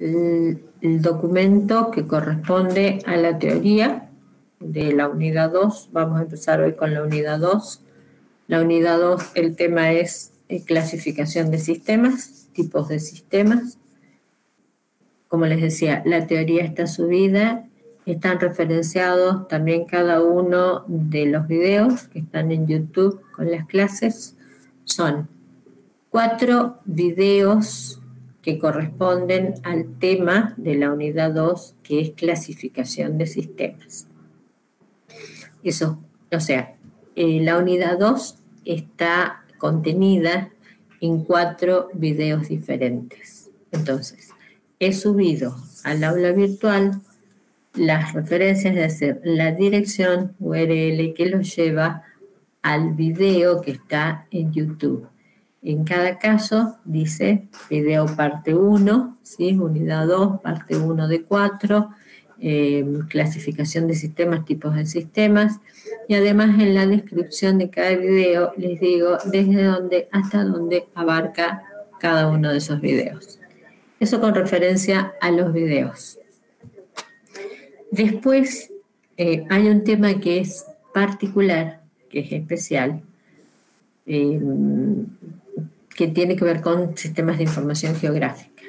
el, documento que corresponde a la teoría de la unidad 2. Vamos a empezar hoy con la unidad 2. La unidad 2, el tema es eh, clasificación de sistemas, tipos de sistemas. Como les decía, la teoría está subida, están referenciados también cada uno de los videos que están en YouTube con las clases. Son cuatro videos que corresponden al tema de la unidad 2, que es clasificación de sistemas. Eso, o sea, eh, la unidad 2 está contenida en cuatro videos diferentes. Entonces, he subido al aula virtual las referencias, de hacer la dirección URL que los lleva al video que está en YouTube. En cada caso dice video parte 1, ¿sí? unidad 2, parte 1 de 4, eh, clasificación de sistemas, tipos de sistemas. Y además en la descripción de cada video les digo desde dónde hasta dónde abarca cada uno de esos videos. Eso con referencia a los videos. Después eh, hay un tema que es particular, que es especial, eh, que tiene que ver con sistemas de información geográfica.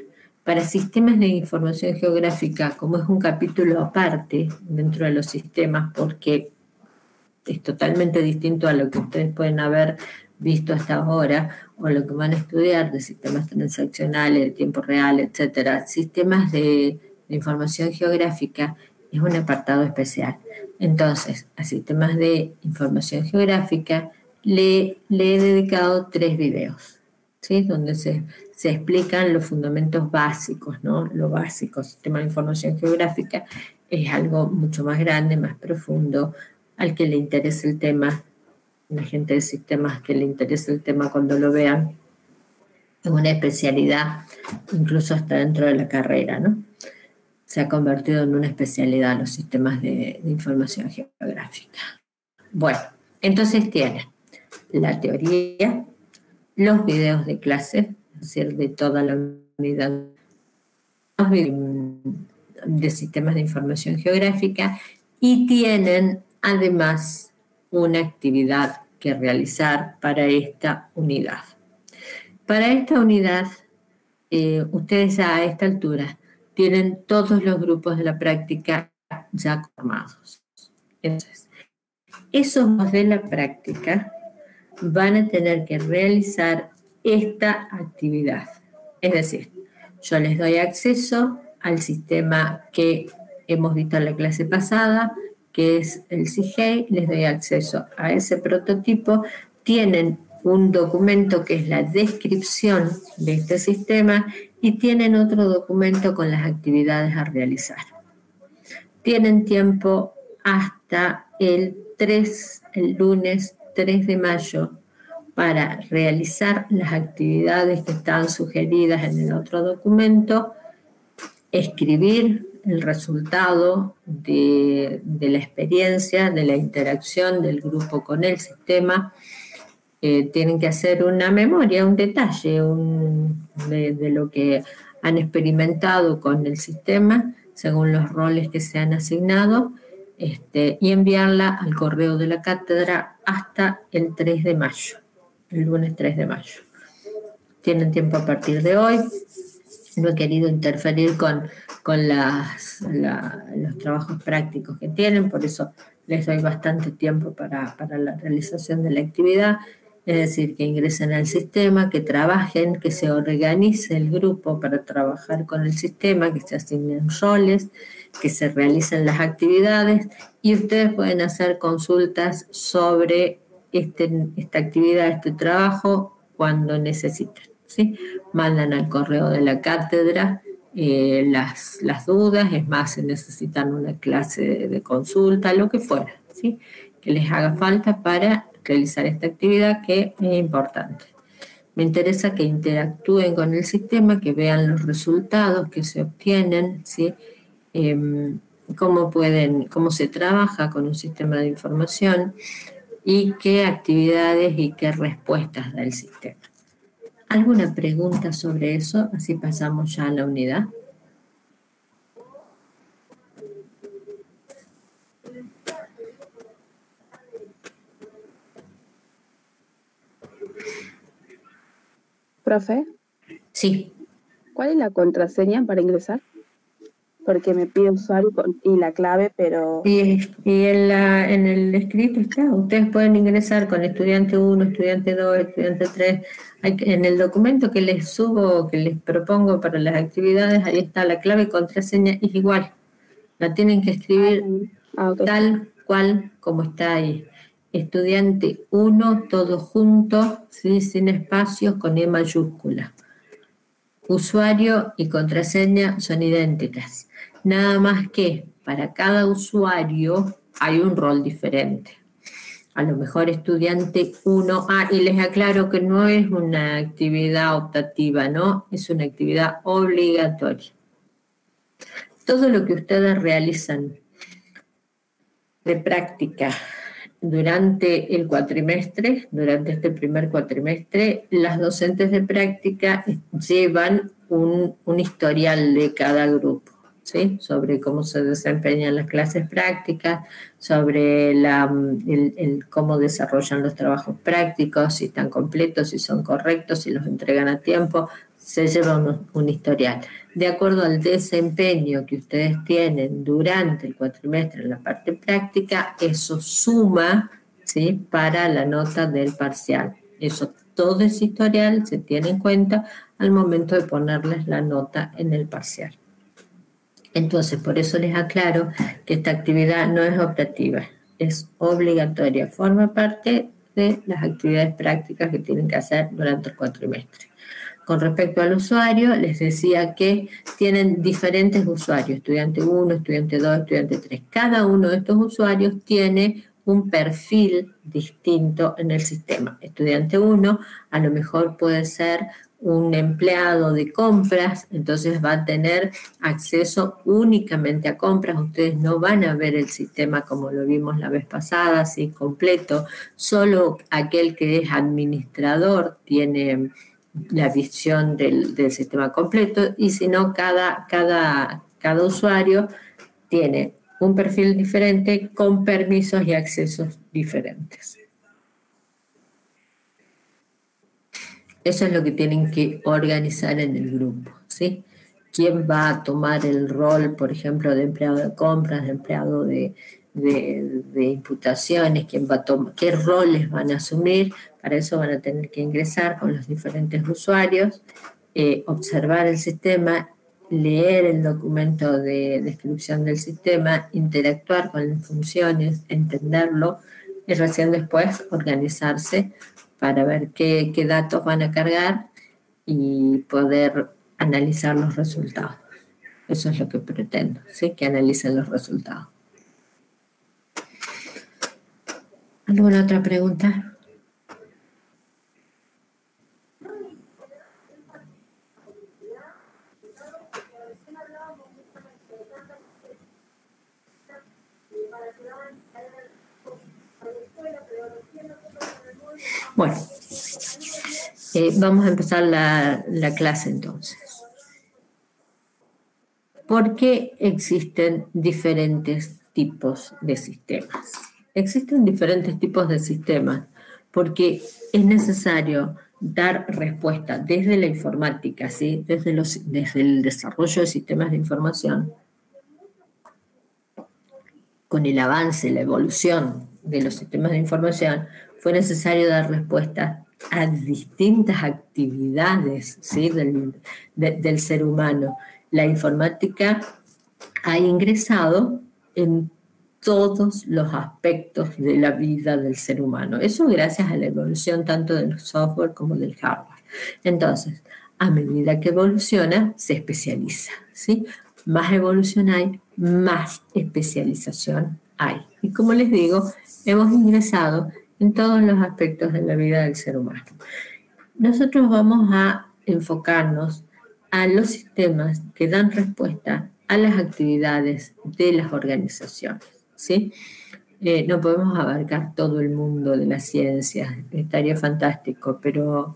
Para sistemas de información geográfica, como es un capítulo aparte dentro de los sistemas, porque es totalmente distinto a lo que ustedes pueden haber visto hasta ahora o lo que van a estudiar de sistemas transaccionales, de tiempo real, etcétera, sistemas de, información geográfica es un apartado especial. Entonces, a sistemas de información geográfica le he dedicado tres videos donde se, explican los fundamentos básicos, ¿no? Lo básico, sistema de información geográfica es algo mucho más grande, más profundo, al que le interese el tema, la gente de sistemas que le interese el tema cuando lo vean, es una especialidad, incluso hasta dentro de la carrera, ¿no? Se ha convertido en una especialidad los sistemas de, de información geográfica. Bueno, entonces tiene la teoría, los videos de clase, es decir, de toda la unidad de sistemas de información geográfica y tienen además una actividad que realizar para esta unidad. Para esta unidad, eh, ustedes a esta altura tienen todos los grupos de la práctica ya formados. Entonces, esos de la práctica van a tener que realizar esta actividad. Es decir, yo les doy acceso al sistema que hemos visto en la clase pasada, que es el CIGEI, les doy acceso a ese prototipo, tienen un documento que es la descripción de este sistema y tienen otro documento con las actividades a realizar. Tienen tiempo hasta el 3, el lunes 3 de mayo para realizar las actividades que están sugeridas en el otro documento, escribir el resultado de, la experiencia, de la interacción del grupo con el sistema. Eh, tienen que hacer una memoria, un detalle de, de lo que han experimentado con el sistema según los roles que se han asignado este, y enviarla al correo de la cátedra hasta el 3 de mayo, el lunes 3 de mayo. Tienen tiempo a partir de hoy. No he querido interferir con, con los trabajos prácticos que tienen, por eso les doy bastante tiempo para, para la realización de la actividad es decir, que ingresen al sistema, que trabajen, que se organice el grupo para trabajar con el sistema, que se asignen roles, que se realicen las actividades y ustedes pueden hacer consultas sobre este, esta actividad, este trabajo, cuando necesiten. ¿sí? Mandan al correo de la cátedra eh, las, las, dudas, es más, si necesitan una clase de, de consulta, lo que fuera, ¿sí? que les haga falta para realizar esta actividad que es importante. Me interesa que interactúen con el sistema, que vean los resultados que se obtienen, ¿sí? Em, cómo, pueden, cómo se trabaja con un sistema de información y qué actividades y qué respuestas da el sistema. ¿Alguna pregunta sobre eso? Así pasamos ya a la unidad. ¿Profe? Sí. ¿Cuál es la contraseña para ingresar? Porque me pide usuario y la clave, pero... Y, en, la, en el escrito está, ustedes pueden ingresar con estudiante 1, estudiante 2, estudiante 3. en el documento que les subo, que les propongo para las actividades, ahí está la clave y contraseña, es igual. La tienen que escribir ah, tal cual como está ahí. Estudiante 1, todo junto, sin espacios, con E mayúscula. Usuario y contraseña son idénticas. Nada más que para cada usuario hay un rol diferente. A lo mejor estudiante 1, ah, y les aclaro que no es una actividad optativa, ¿no? Es una actividad obligatoria. Todo lo que ustedes realizan de práctica durante el cuatrimestre, durante este primer cuatrimestre, las docentes de práctica llevan un, historial de cada grupo, sobre cómo se desempeñan las clases prácticas, sobre cómo desarrollan los trabajos prácticos, si están completos, si son correctos, si los entregan a tiempo, se lleva un, historial. De acuerdo al desempeño que ustedes tienen durante el cuatrimestre en la parte práctica, eso suma ¿sí? para la nota del parcial. Eso, todo ese historial se tiene en cuenta al momento de ponerles la nota en el parcial. Entonces, por eso les aclaro que esta actividad no es optativa, es obligatoria, forma parte de las actividades prácticas que tienen que hacer durante el cuatrimestre. Con respecto al usuario, les decía que tienen diferentes usuarios, estudiante 1, estudiante 2, estudiante 3. Cada uno de estos usuarios tiene un perfil distinto en el sistema. Estudiante 1 a lo mejor puede ser un empleado de compras, entonces va a tener acceso únicamente a compras. Ustedes no van a ver el sistema como lo vimos la vez pasada, así completo. Solo aquel que es administrador tiene la visión del, sistema completo y si no, cada, cada, cada usuario tiene un perfil diferente con permisos y accesos diferentes. Eso es lo que tienen que organizar en el grupo, ¿sí? ¿Quién va a tomar el rol, por ejemplo, de empleado de compras, de empleado de, imputaciones? ¿Quién va a tomar, ¿Qué roles van a asumir? Para eso van a tener que ingresar con los diferentes usuarios, eh, observar el sistema, leer el documento de descripción del sistema, interactuar con las funciones, entenderlo y recién después organizarse para ver qué, datos van a cargar y poder analizar los resultados. Eso es lo que pretendo, ¿sí? que analicen los resultados. ¿Alguna otra pregunta? Bueno, eh, vamos a empezar la, la clase entonces. ¿Por qué existen diferentes tipos de sistemas? Existen diferentes tipos de sistemas porque es necesario dar respuesta desde la informática, ¿sí? desde, los, desde el desarrollo de sistemas de información, con el avance, la evolución de los sistemas de información, fue necesario dar respuesta a distintas actividades ¿sí? del, ser humano. La informática ha ingresado en todos los aspectos de la vida del ser humano. Eso gracias a la evolución tanto del software como del hardware. Entonces, a medida que evoluciona, se especializa. ¿sí? Más evolución hay, más especialización hay. Y como les digo, hemos ingresado en todos los aspectos de la vida del ser humano. Nosotros vamos a enfocarnos a los sistemas que dan respuesta a las actividades de las organizaciones. ¿sí? Eh, no podemos abarcar todo el mundo de la ciencia, estaría fantástico, pero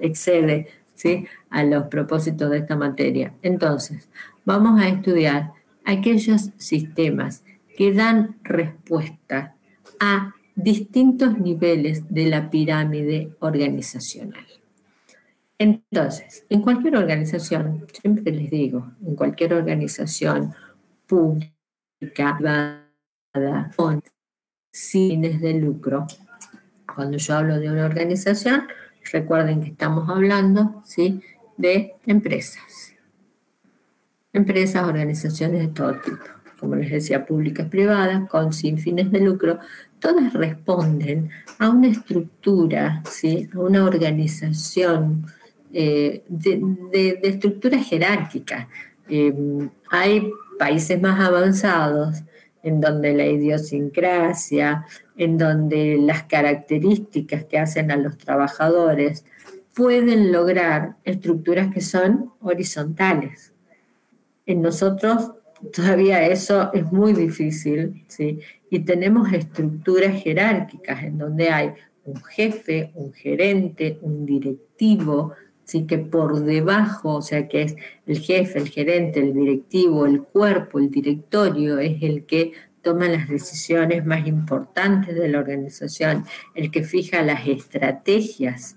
excede ¿sí? a los propósitos de esta materia. Entonces, vamos a estudiar aquellos sistemas que dan respuesta a distintos niveles de la pirámide organizacional. Entonces, en cualquier organización, siempre les digo, en cualquier organización pública, privada, con fines de lucro, cuando yo hablo de una organización, recuerden que estamos hablando ¿sí? de empresas. Empresas, organizaciones de todo tipo, como les decía, públicas, privadas, con sin fines de lucro, todas responden a una estructura, ¿sí? a una organización eh, de, estructura jerárquica. Eh, hay países más avanzados en donde la idiosincrasia, en donde las características que hacen a los trabajadores pueden lograr estructuras que son horizontales. En nosotros todavía eso es muy difícil, ¿sí? Y tenemos estructuras jerárquicas en donde hay un jefe, un gerente, un directivo, ¿sí? que por debajo, o sea, que es el jefe, el gerente, el directivo, el cuerpo, el directorio, es el que toma las decisiones más importantes de la organización, el que fija las estrategias.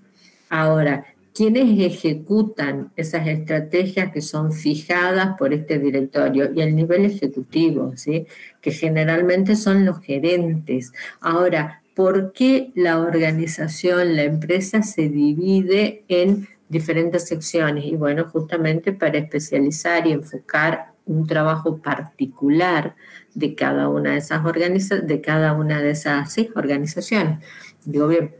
Ahora, ¿quiénes ejecutan esas estrategias que son fijadas por este directorio? Y el nivel ejecutivo, ¿sí? que generalmente son los gerentes. Ahora, ¿por qué la organización, la empresa se divide en diferentes secciones y bueno, justamente para especializar y enfocar un trabajo particular de cada una de esas organizaciones, de cada una de esas organizaciones. Digo bien,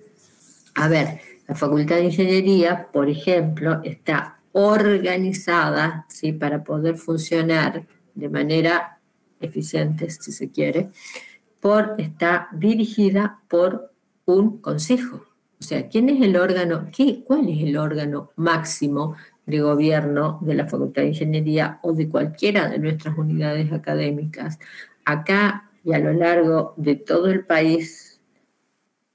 a ver, la Facultad de Ingeniería, por ejemplo, está organizada ¿sí? para poder funcionar de manera eficiente, si se quiere, por, está dirigida por un consejo, o sea, ¿quién es el órgano, qué, cuál es el órgano máximo de gobierno de la Facultad de Ingeniería o de cualquiera de nuestras unidades académicas? Acá y a lo largo de todo el país,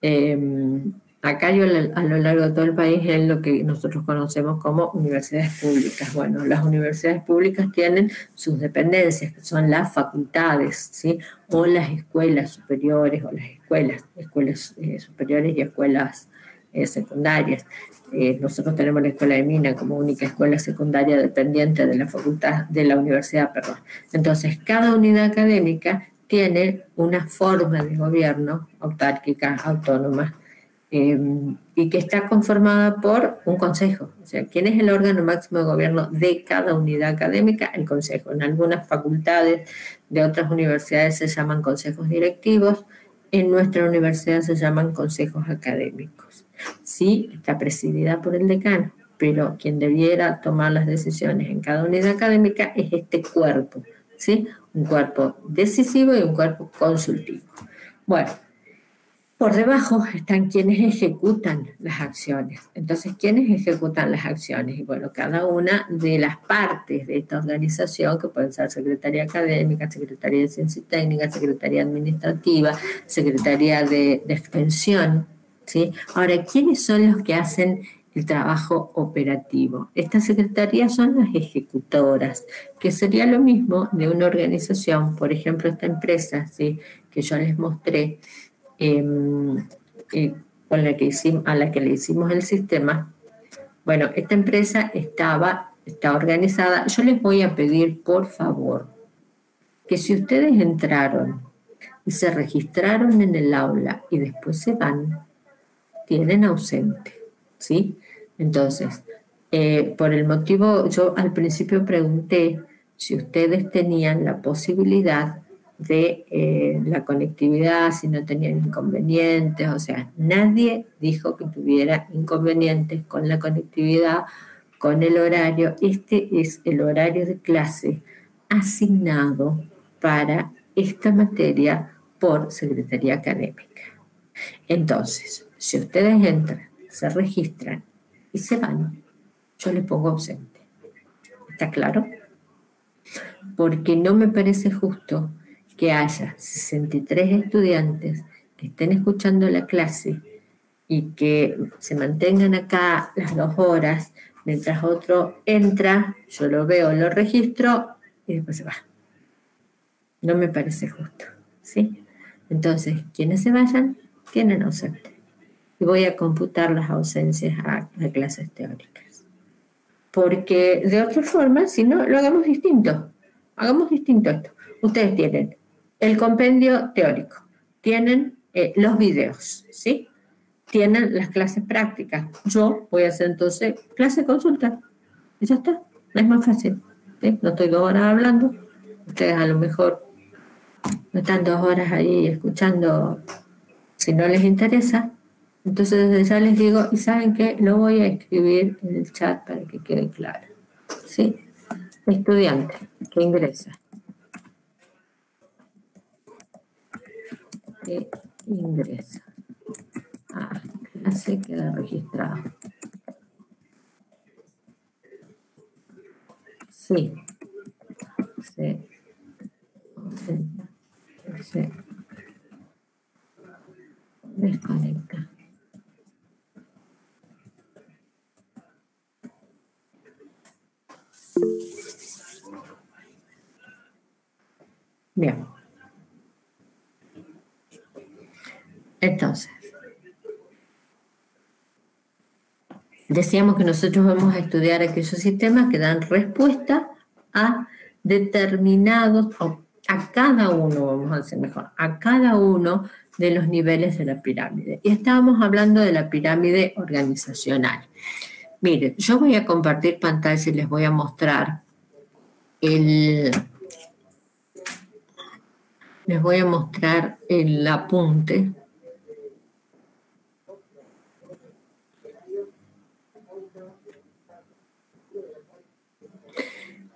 em, acá y a lo largo de todo el país es lo que nosotros conocemos como universidades públicas. Bueno, las universidades públicas tienen sus dependencias, que son las facultades, ¿sí? O las escuelas superiores o las escuelas, escuelas eh, superiores y escuelas eh, secundarias. Eh, nosotros tenemos la Escuela de Mina como única escuela secundaria dependiente de la facultad, de la universidad, perdón. Entonces, cada unidad académica tiene una forma de gobierno autárquica, autónoma, em, y que está conformada por un consejo. O sea, ¿quién es el órgano máximo de gobierno de cada unidad académica? El consejo. En algunas facultades de otras universidades se llaman consejos directivos, en nuestra universidad se llaman consejos académicos. Sí, está presidida por el decano, pero quien debiera tomar las decisiones en cada unidad académica es este cuerpo, ¿sí? Un cuerpo decisivo y un cuerpo consultivo. Bueno, por debajo están quienes ejecutan las acciones. Entonces, ¿quiénes ejecutan las acciones? Y bueno, cada una de las partes de esta organización, que pueden ser Secretaría Académica, Secretaría de Ciencia y Técnica, Secretaría Administrativa, Secretaría de, de Extensión, ¿sí? Ahora, ¿quiénes son los que hacen el trabajo operativo. Estas secretarías son las ejecutoras, que sería lo mismo de una organización, por ejemplo, esta empresa ¿sí? que yo les mostré, Em, con la que hicimos, a la que le hicimos el sistema, bueno, esta empresa estaba, está organizada. Yo les voy a pedir, por favor, que si ustedes entraron y se registraron en el aula y después se van, tienen ausente, ¿sí? Entonces, eh, por el motivo, yo al principio pregunté si ustedes tenían la posibilidad de eh, la conectividad, si no tenían inconvenientes, o sea, nadie dijo que tuviera inconvenientes con la conectividad, con el horario. Este es el horario de clase asignado para esta materia por Secretaría Académica. Entonces, si ustedes entran, se registran y se van, yo les pongo ausente. ¿Está claro? Porque no me parece justo que haya 63 estudiantes que estén escuchando la clase y que se mantengan acá las dos horas, mientras otro entra, yo lo veo, lo registro y después se va. No me parece justo, ¿sí? Entonces, quienes se vayan, tienen ausente. Y voy a computar las ausencias a, clases teóricas. porque de otra forma, si no, lo hagamos distinto. Hagamos distinto esto. Ustedes tienen el compendio teórico, tienen eh, los videos, ¿sí? Tienen las clases prácticas. Yo voy a hacer entonces clase consulta. Y ya está. Es más fácil. No estoy dos horas hablando. Ustedes a lo mejor no están dos horas ahí escuchando si no les interesa. Entonces ya les digo, y saben que lo voy a escribir en el chat para que quede claro. ¿Sí? Estudiante que ingresa. Que ingresa. Ah, clase queda registrado. Sí. Sí. Sí. Desconecta. Bien. Entonces, decíamos que nosotros vamos a estudiar aquellos sistemas que dan respuesta a determinados, o a cada uno, vamos a decir mejor, a cada uno de los niveles de la pirámide. Y estábamos hablando de la pirámide organizacional. Miren, yo voy a compartir pantalla y les voy a mostrar el... Les voy a mostrar el apunte.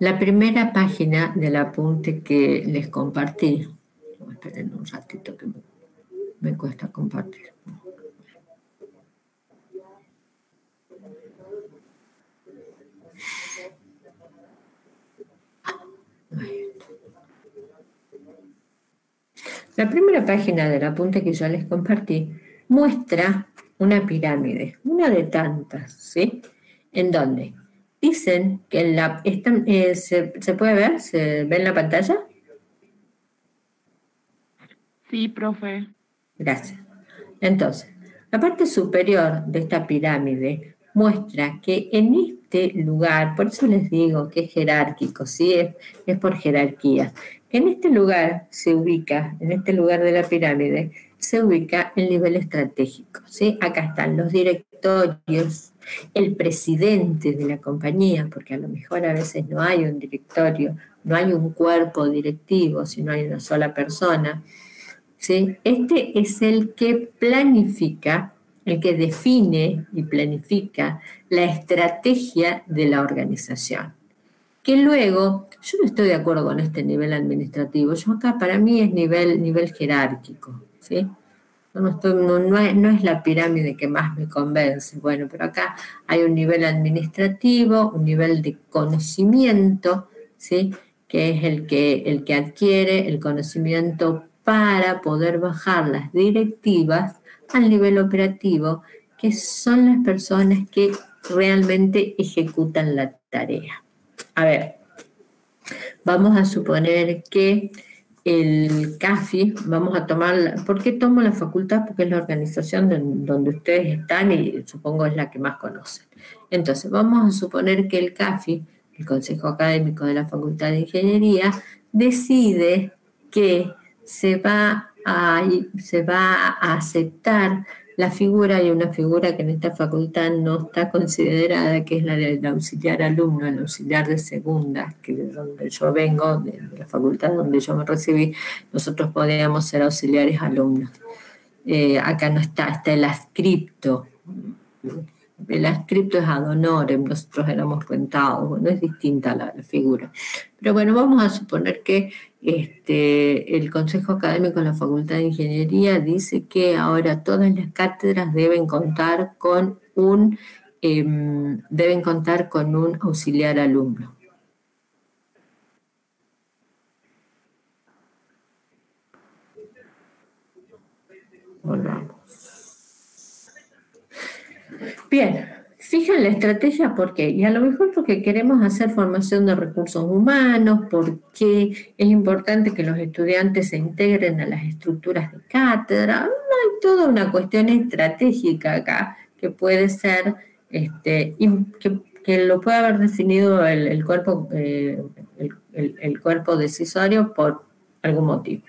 La primera página del apunte que les compartí, esperen un ratito que me cuesta compartir. La primera página del apunte que yo les compartí muestra una pirámide, una de tantas, ¿sí? En donde dicen que la, eh, ¿se, ¿se, puede ver? ¿Se ve en la pantalla? Sí, profe. Gracias. Entonces, la parte superior de esta pirámide muestra que en este lugar, por eso les digo que es jerárquico, ¿sí? es, es por jerarquía, que en este lugar se ubica, en este lugar de la pirámide, se ubica el nivel estratégico. ¿sí? Acá están los directorios, el presidente de la compañía, porque a lo mejor a veces no hay un directorio, no hay un cuerpo directivo, sino hay una sola persona. ¿sí? Este es el que planifica el que define y planifica la estrategia de la organización. Que luego, yo no estoy de acuerdo con este nivel administrativo, yo acá para mí es nivel, nivel jerárquico, ¿sí? No, no, es, la pirámide que más me convence, bueno, pero acá hay un nivel administrativo, un nivel de conocimiento, ¿sí? que es el que, el que adquiere el conocimiento para poder bajar las directivas al nivel operativo, que son las personas que realmente ejecutan la tarea. A ver, vamos a suponer que el CAFI, vamos a tomar, ¿por qué tomo la facultad? Porque es la organización donde ustedes están y supongo es la que más conocen. Entonces, vamos a suponer que el CAFI, el Consejo Académico de la Facultad de Ingeniería, decide que se va se va a aceptar la figura y una figura que en esta facultad no está considerada, que es la del auxiliar alumno, el auxiliar de segunda, que de donde yo vengo, de, la facultad donde yo me recibí, nosotros podíamos ser auxiliares alumnos. Eh, acá no está, está el ascripto. El ascripto es ad honorem, nosotros éramos rentados, bueno, es distinta la figura. Pero bueno, vamos a suponer que este, el Consejo Académico de la Facultad de Ingeniería dice que ahora todas las cátedras deben contar con un, em, deben contar con un auxiliar alumno. Volvamos. Bien, Fijan la estrategia por qué. Y a lo mejor porque queremos hacer formación de recursos humanos, porque es importante que los estudiantes se integren a las estructuras de cátedra. Hay toda una cuestión estratégica acá que puede ser, este, que, que lo puede haber definido el, cuerpo, eh, el, cuerpo decisorio por algún motivo.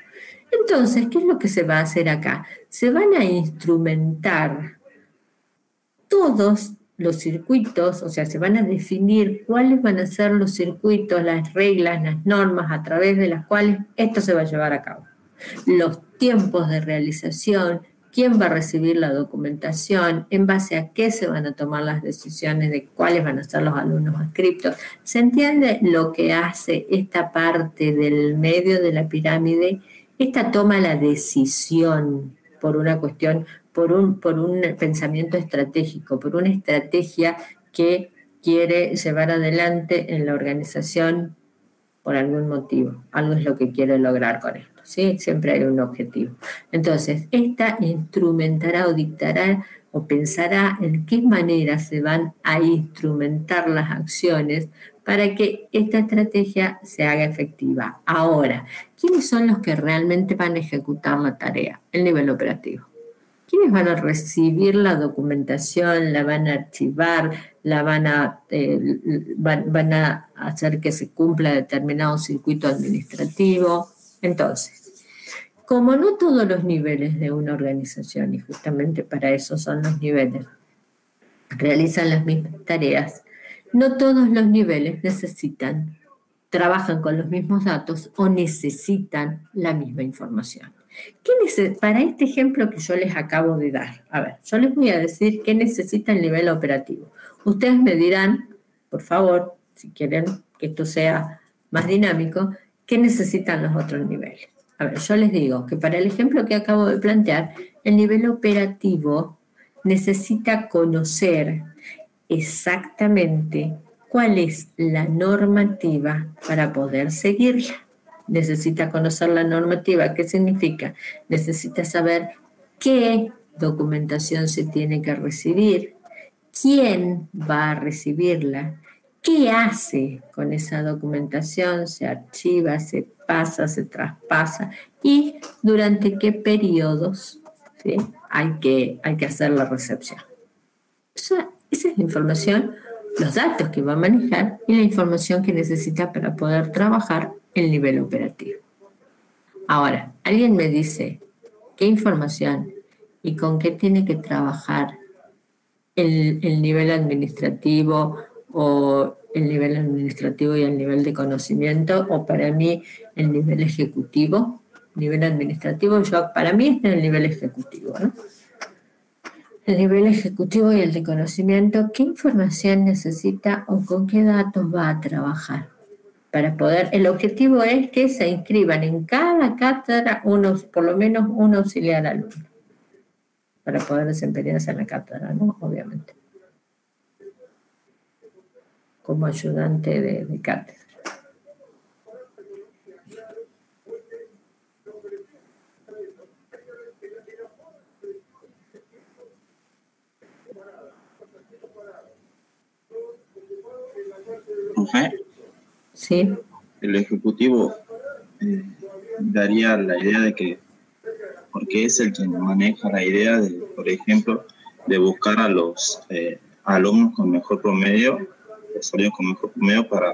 Entonces, ¿qué es lo que se va a hacer acá? Se van a instrumentar todos los circuitos, o sea, se van a definir cuáles van a ser los circuitos, las reglas, las normas a través de las cuales esto se va a llevar a cabo. Los tiempos de realización, quién va a recibir la documentación, en base a qué se van a tomar las decisiones de cuáles van a ser los alumnos inscriptos. ¿Se entiende lo que hace esta parte del medio de la pirámide? Esta toma la decisión por una cuestión, por un, por un pensamiento estratégico, por una estrategia que quiere llevar adelante en la organización por algún motivo. Algo es lo que quiere lograr con esto. ¿sí? Siempre hay un objetivo. Entonces, esta instrumentará o dictará o pensará en qué manera se van a instrumentar las acciones para que esta estrategia se haga efectiva. Ahora, ¿quiénes son los que realmente van a ejecutar la tarea? El nivel operativo. ¿Quiénes van a recibir la documentación, la van a archivar, la van a, eh, van a hacer que se cumpla determinado circuito administrativo? Entonces, como no todos los niveles de una organización, y justamente para eso son los niveles, realizan las mismas tareas, no todos los niveles necesitan, trabajan con los mismos datos o necesitan la misma información. ¿Qué para este ejemplo que yo les acabo de dar, a ver, yo les voy a decir qué necesita el nivel operativo. Ustedes me dirán, por favor, si quieren que esto sea más dinámico, ¿Qué necesitan los otros niveles? A ver, yo les digo que para el ejemplo que acabo de plantear, el nivel operativo necesita conocer exactamente cuál es la normativa para poder seguirla. Necesita conocer la normativa. ¿Qué significa? Necesita saber qué documentación se tiene que recibir, quién va a recibirla, ¿Qué hace con esa documentación? Se archiva, se pasa, se traspasa y durante qué periodos hay, que, hay que hacer la recepción. esa es la información, los datos que va a manejar y la información que necesita para poder trabajar el nivel operativo. Ahora, alguien me dice qué información y con qué tiene que trabajar el, el nivel administrativo o el nivel administrativo y el nivel de conocimiento, o para mí el nivel ejecutivo. Nivel administrativo, yo para mí en el nivel ejecutivo, ¿no? El nivel ejecutivo y el de conocimiento, ¿qué información necesita o con qué datos va a trabajar? Para poder, el objetivo es que se inscriban en cada cátedra unos, por lo menos un auxiliar alumno, para poder desempeñarse en la cátedra, ¿no? Obviamente como ayudante de, cátedra. Sí. El ejecutivo eh, daría la idea de que, porque es el que maneja la idea de, por ejemplo, de buscar a los eh, alumnos con mejor promedio salió con mejor promedio para,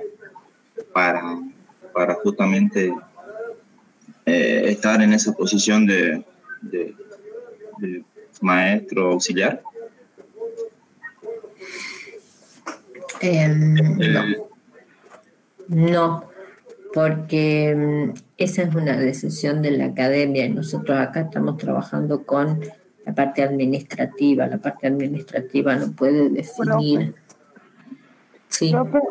para, para justamente eh, estar en esa posición de, de, maestro auxiliar? Em, no. Porque em, esa es una decisión de la academia y nosotros acá estamos trabajando con la parte administrativa. La parte administrativa no puede definir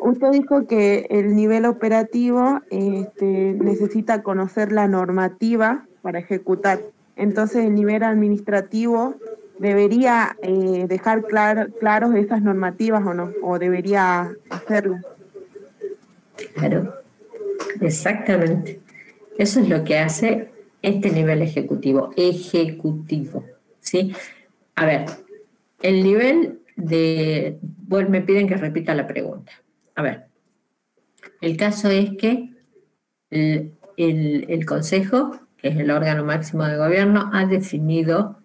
usted dijo que el nivel operativo este, necesita conocer la normativa para ejecutar. Entonces, el nivel administrativo debería eh, dejar claros esas normativas o no, o debería hacerlo. Claro, exactamente. Eso es lo que hace este nivel ejecutivo, ejecutivo, ¿sí? A ver, el nivel de, bueno, me piden que repita la pregunta. A ver, el caso es que el, Consejo, que es el órgano máximo de gobierno, ha definido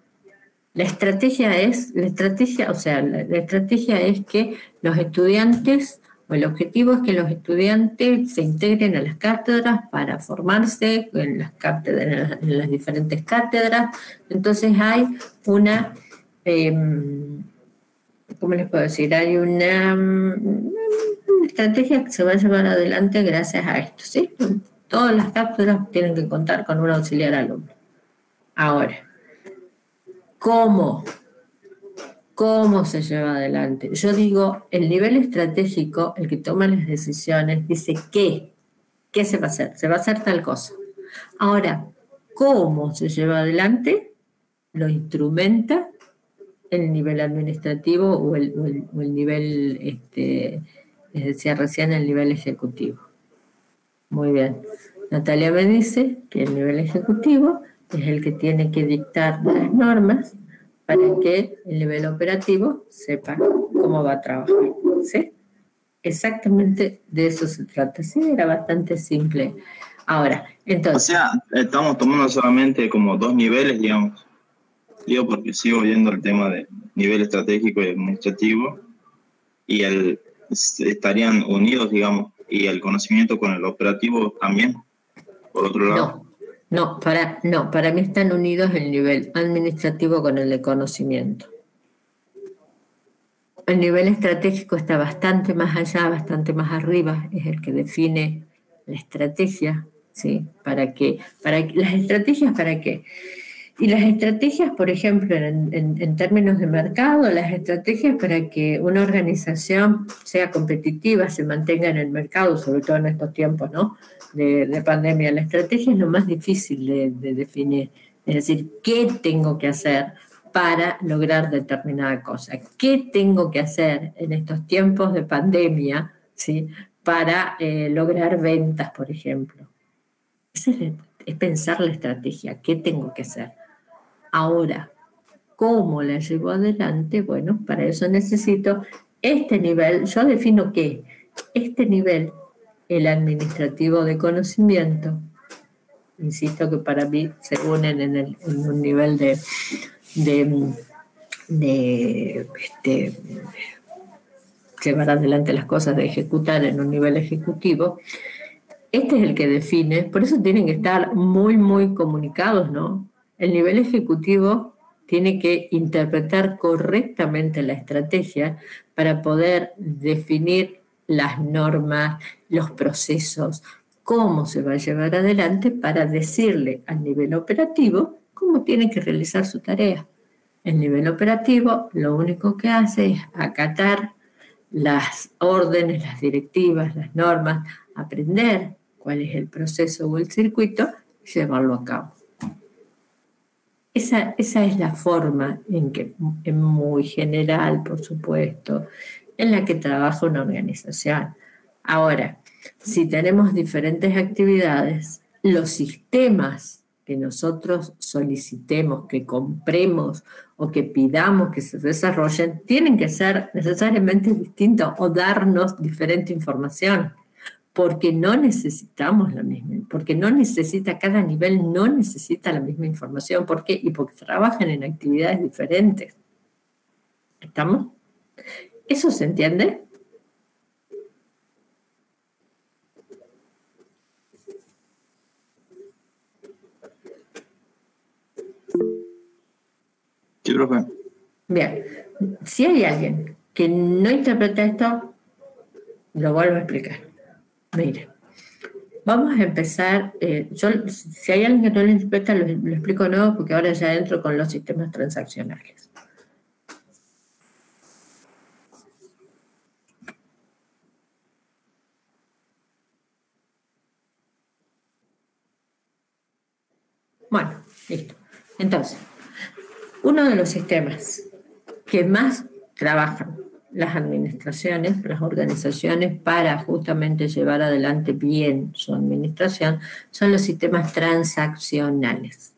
La estrategia es, la estrategia, o sea, la, estrategia es que los estudiantes, el objetivo es que los estudiantes se integren a las cátedras para formarse en las cátedras, en las diferentes cátedras. Entonces hay una, em, ¿cómo les puedo decir? Hay una, una, estrategia que se va a llevar adelante gracias a esto, ¿sí? Todas las cátedras tienen que contar con un auxiliar alumno. Ahora, ¿Cómo? ¿Cómo se lleva adelante? Yo digo, el nivel estratégico, el que toma las decisiones, dice qué, qué se va a hacer, se va a hacer tal cosa. Ahora, ¿cómo se lleva adelante? Lo instrumenta el nivel administrativo o el, nivel, este, les decía recién, el nivel ejecutivo. Muy bien. Natalia me dice que el nivel ejecutivo es el que tiene que dictar las normas para que el nivel operativo sepa cómo va a trabajar. ¿sí? Exactamente de eso se trata. Sí, era bastante simple. Ahora, entonces... O sea, estamos tomando solamente como dos niveles, digamos. Digo, porque sigo viendo el tema de nivel estratégico y administrativo, y el, estarían unidos, digamos, y el conocimiento con el operativo también, por otro lado. No, para, no, para mí están unidos el nivel administrativo con el de conocimiento. El nivel estratégico está bastante más allá, bastante más arriba, es el que define la estrategia, ¿sí? ¿Para qué? Para, ¿Las estrategias para qué? Y las estrategias, por ejemplo, en, términos de mercado, las estrategias para que una organización sea competitiva, se mantenga en el mercado, sobre todo en estos tiempos ¿no? De, pandemia, la estrategia es lo más difícil de, definir. Es decir, ¿qué tengo que hacer para lograr determinada cosa? ¿Qué tengo que hacer en estos tiempos de pandemia ¿sí? para eh, lograr ventas, por ejemplo? es, es pensar la estrategia, ¿qué tengo que hacer? Ahora, ¿cómo la llevo adelante? Bueno, para eso necesito este nivel. Yo defino qué. Este nivel, el administrativo de conocimiento, insisto que para mí se unen en, un nivel de, de, este, llevar adelante las cosas, de ejecutar en un nivel ejecutivo. Este es el que define, por eso tienen que estar muy, muy comunicados, ¿no? El nivel ejecutivo tiene que interpretar correctamente la estrategia para poder definir las normas, los procesos, cómo se va a llevar adelante para decirle al nivel operativo cómo tiene que realizar su tarea. El nivel operativo lo único que hace es acatar las órdenes, las directivas, las normas, aprender cuál es el proceso o el circuito y llevarlo a cabo. Esa, es la forma en que, en muy general, por supuesto, en la que trabaja una organización. Ahora, si tenemos diferentes actividades, los sistemas que nosotros solicitemos, que compremos o que pidamos que se desarrollen, tienen que ser necesariamente distintos o darnos diferente información porque no necesitamos la misma, porque no necesita, cada nivel no necesita la misma información. ¿Por qué? Y porque trabajan en actividades diferentes. ¿Estamos? ¿Eso se entiende? Sí, profe. Bien, si hay alguien que no interpreta esto, lo vuelvo a explicar. Mire, vamos a empezar. Eh, si hay alguien que no lo interpreta, lo, explico de nuevo porque ahora ya entro con los sistemas transaccionales. Bueno, listo. Entonces, uno de los sistemas que más trabajan las administraciones, las organizaciones para justamente llevar adelante bien su administración son los sistemas transaccionales.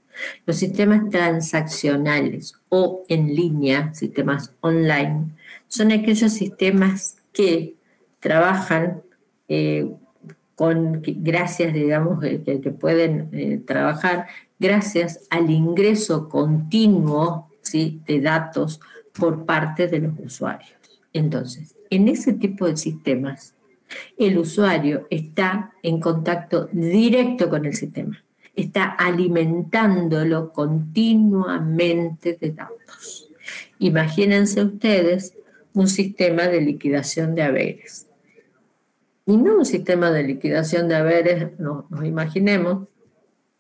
Los sistemas transaccionales o en línea, sistemas online, son aquellos sistemas que trabajan eh, con, gracias, digamos, que, pueden eh, trabajar gracias al ingreso continuo de datos por parte de los usuarios. Entonces, en ese tipo de sistemas, el usuario está en contacto directo con el sistema, está alimentándolo continuamente de datos. Imagínense ustedes un sistema de liquidación de haberes. Y no un sistema de liquidación de haberes, no, nos imaginemos,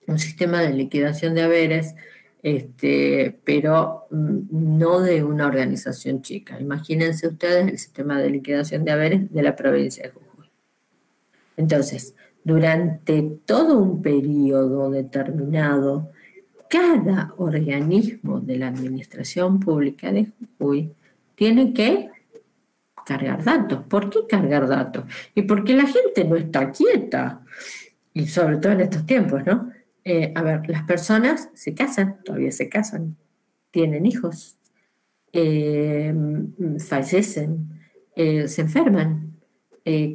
un sistema de liquidación de haberes este, pero mm, no de una organización chica. Imagínense ustedes el sistema de liquidación de haberes de la provincia de Jujuy. Entonces, durante todo un periodo determinado, cada organismo de la administración pública de Jujuy tiene que cargar datos. ¿Por qué cargar datos? Y porque la gente no está quieta, y sobre todo en estos tiempos, ¿no? Eh, a ver, las personas se casan, todavía se casan, tienen hijos, eh, fallecen, eh, se enferman,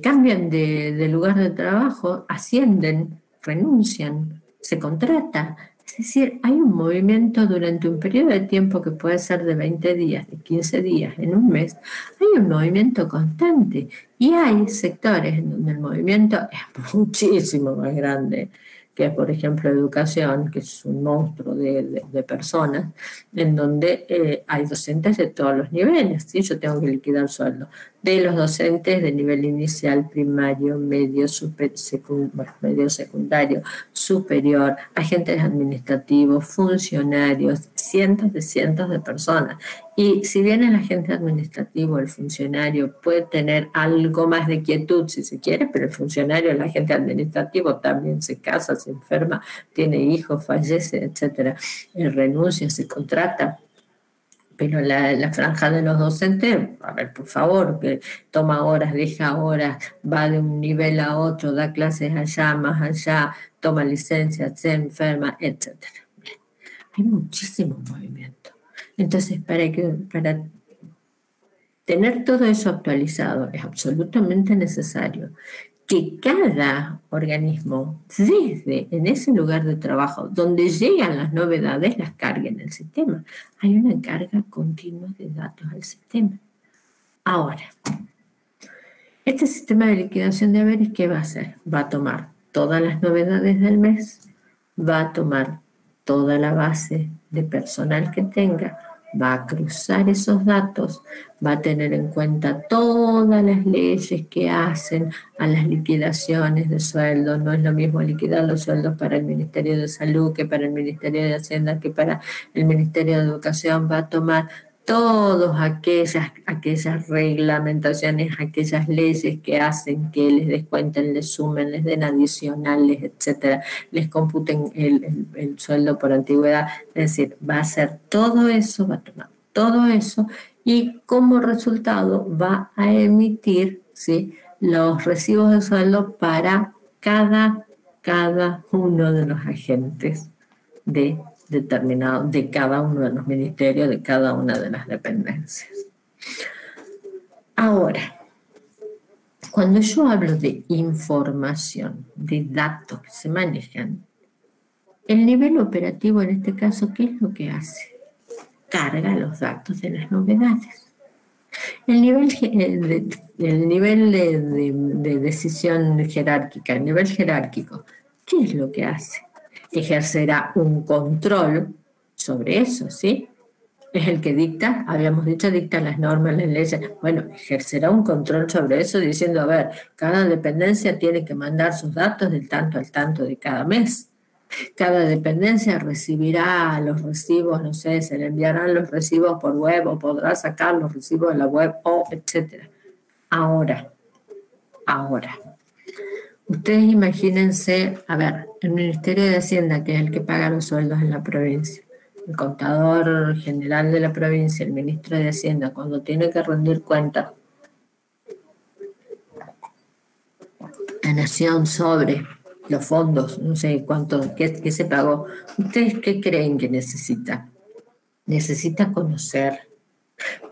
cambian de, lugar de trabajo, ascienden, renuncian, se contrata. Es decir, hay un movimiento durante un periodo de tiempo que puede ser de 20 días, de 15 días, en un mes. Hay un movimiento constante y hay sectores en donde el movimiento es muchísimo más grande que es, por ejemplo, educación, que es un monstruo de, personas, en donde eh, hay docentes de todos los niveles, ¿sí? yo tengo que liquidar sueldo, de los docentes de nivel inicial, primario, medio, medio secundario, superior, agentes administrativos, funcionarios, cientos de cientos de personas. Y si bien el agente administrativo, el funcionario, puede tener algo más de quietud si se quiere, pero el funcionario, el agente administrativo también se casa, se enferma, tiene hijos, fallece, etcétera, renuncia, se contrata. Pero la, franja de los docentes, a ver, por favor, que toma horas, deja horas, va de un nivel a otro, da clases allá, más allá, toma licencia, se enferma, etcétera. Hay muchísimo movimiento. Entonces, para, que, para tener todo eso actualizado es absolutamente necesario que cada organismo, desde en ese lugar de trabajo donde llegan las novedades, las cargue en el sistema. Hay una carga continua de datos al sistema. Ahora, este sistema de liquidación de haberes, ¿qué va a hacer? Va a tomar todas las novedades del mes, va a tomar toda la base de personal que tenga, va a cruzar esos datos, va a tener en cuenta todas las leyes que hacen a las liquidaciones de sueldos. No es lo mismo liquidar los sueldos para el Ministerio de Salud que para el Ministerio de Hacienda, que para el Ministerio de Educación. Va a tomar todas aquellas, aquellas reglamentaciones, aquellas leyes que hacen que les descuenten, les sumen, les den adicionales, etcétera, les computen el, sueldo por antigüedad. Es decir, va a hacer todo eso, va a tomar todo eso y como resultado va a emitir ¿sí? los recibos de sueldo para cada, cada uno de los agentes de determinado de cada uno de los ministerios, de cada una de las dependencias. Ahora, cuando yo hablo de información, de datos que se manejan, el nivel operativo en este caso, ¿qué es lo que hace? Carga los datos de las novedades. El nivel, de, el nivel de, de decisión jerárquica, el nivel jerárquico, ¿qué es lo que hace? Ejercerá un control sobre eso, ¿sí? Es el que dicta, habíamos dicho, dicta las normas, las leyes. Bueno, ejercerá un control sobre eso diciendo, a ver, cada dependencia tiene que mandar sus datos del tanto al tanto de cada mes. Cada dependencia recibirá los recibos, no sé, se le enviarán los recibos por web o podrá sacar los recibos de la web o etcétera. Ahora, ahora, Ustedes imagínense, a ver, el Ministerio de Hacienda, que es el que paga los sueldos en la provincia, el contador general de la provincia, el ministro de Hacienda, cuando tiene que rendir cuenta a Nación sobre los fondos, no sé cuánto, qué se pagó, ¿ustedes qué creen que necesita? Necesita conocer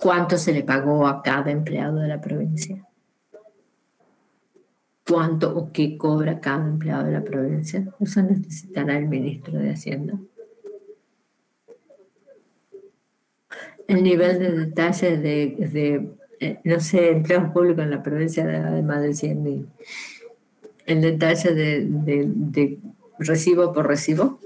cuánto se le pagó a cada empleado de la provincia cuánto o qué cobra cada empleado de la provincia. Eso necesitará el ministro de Hacienda. el nivel de detalle de, eh, no sé, empleos públicos en la provincia de, más de 100 el detalle de, de recibo por recibo.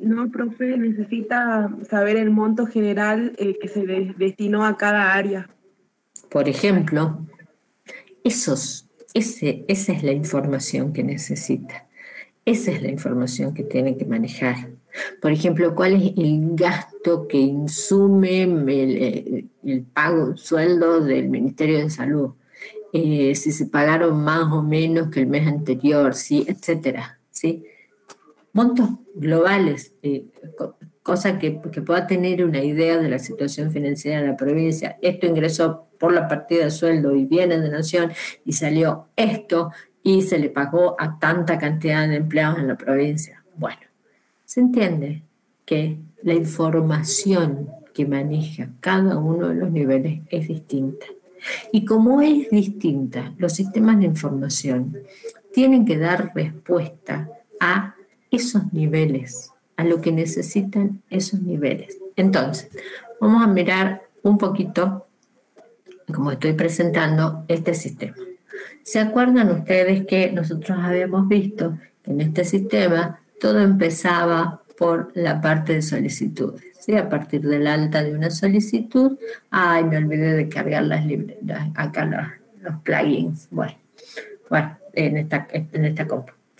No, profe, necesita saber el monto general eh, que se destinó a cada área. Por ejemplo, esos, ese, esa es la información que necesita. Esa es la información que tiene que manejar. Por ejemplo, cuál es el gasto que insume el, el pago, sueldo del Ministerio de Salud. Eh, si se pagaron más o menos que el mes anterior, ¿sí? etcétera. ¿sí? Montos globales, eh, cosa que, que, pueda tener una idea de la situación financiera de la provincia. Esto ingresó por la partida de sueldo y bienes de nación y salió esto y se le pagó a tanta cantidad de empleados en la provincia. Bueno, se entiende que la información que maneja cada uno de los niveles es distinta. Y como es distinta, los sistemas de información tienen que dar respuesta a esos niveles, a lo que necesitan esos niveles. Entonces, vamos a mirar un poquito, como estoy presentando, este sistema. ¿Se acuerdan ustedes que nosotros habíamos visto que en este sistema todo empezaba por la parte de solicitudes? ¿sí? A partir del alta de una solicitud, ay, me olvidé de cargar las acá los, plugins. Bueno, bueno en esta, en esta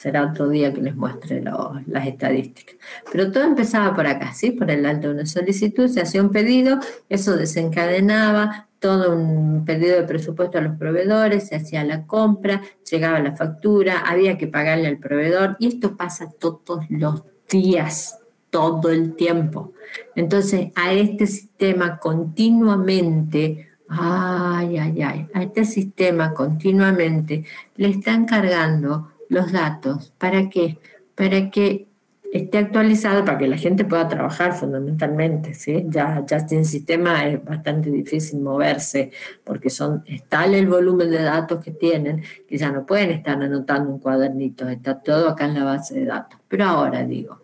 será otro día que les muestre las estadísticas. Pero todo empezaba por acá, ¿sí? Por el alto de una solicitud, se hacía un pedido, eso desencadenaba todo un pedido de presupuesto a los proveedores, se hacía la compra, llegaba la factura, había que pagarle al proveedor y esto pasa todos los días, todo el tiempo. Entonces, a este sistema continuamente ay, ay, ay, a este sistema continuamente le están cargando los datos. ¿Para qué? Para que esté actualizado, para que la gente pueda trabajar fundamentalmente. ¿sí? Ya, ya sin sistema es bastante difícil moverse porque son, es tal el volumen de datos que tienen que ya no pueden estar anotando un cuadernito, está todo acá en la base de datos. Pero ahora digo,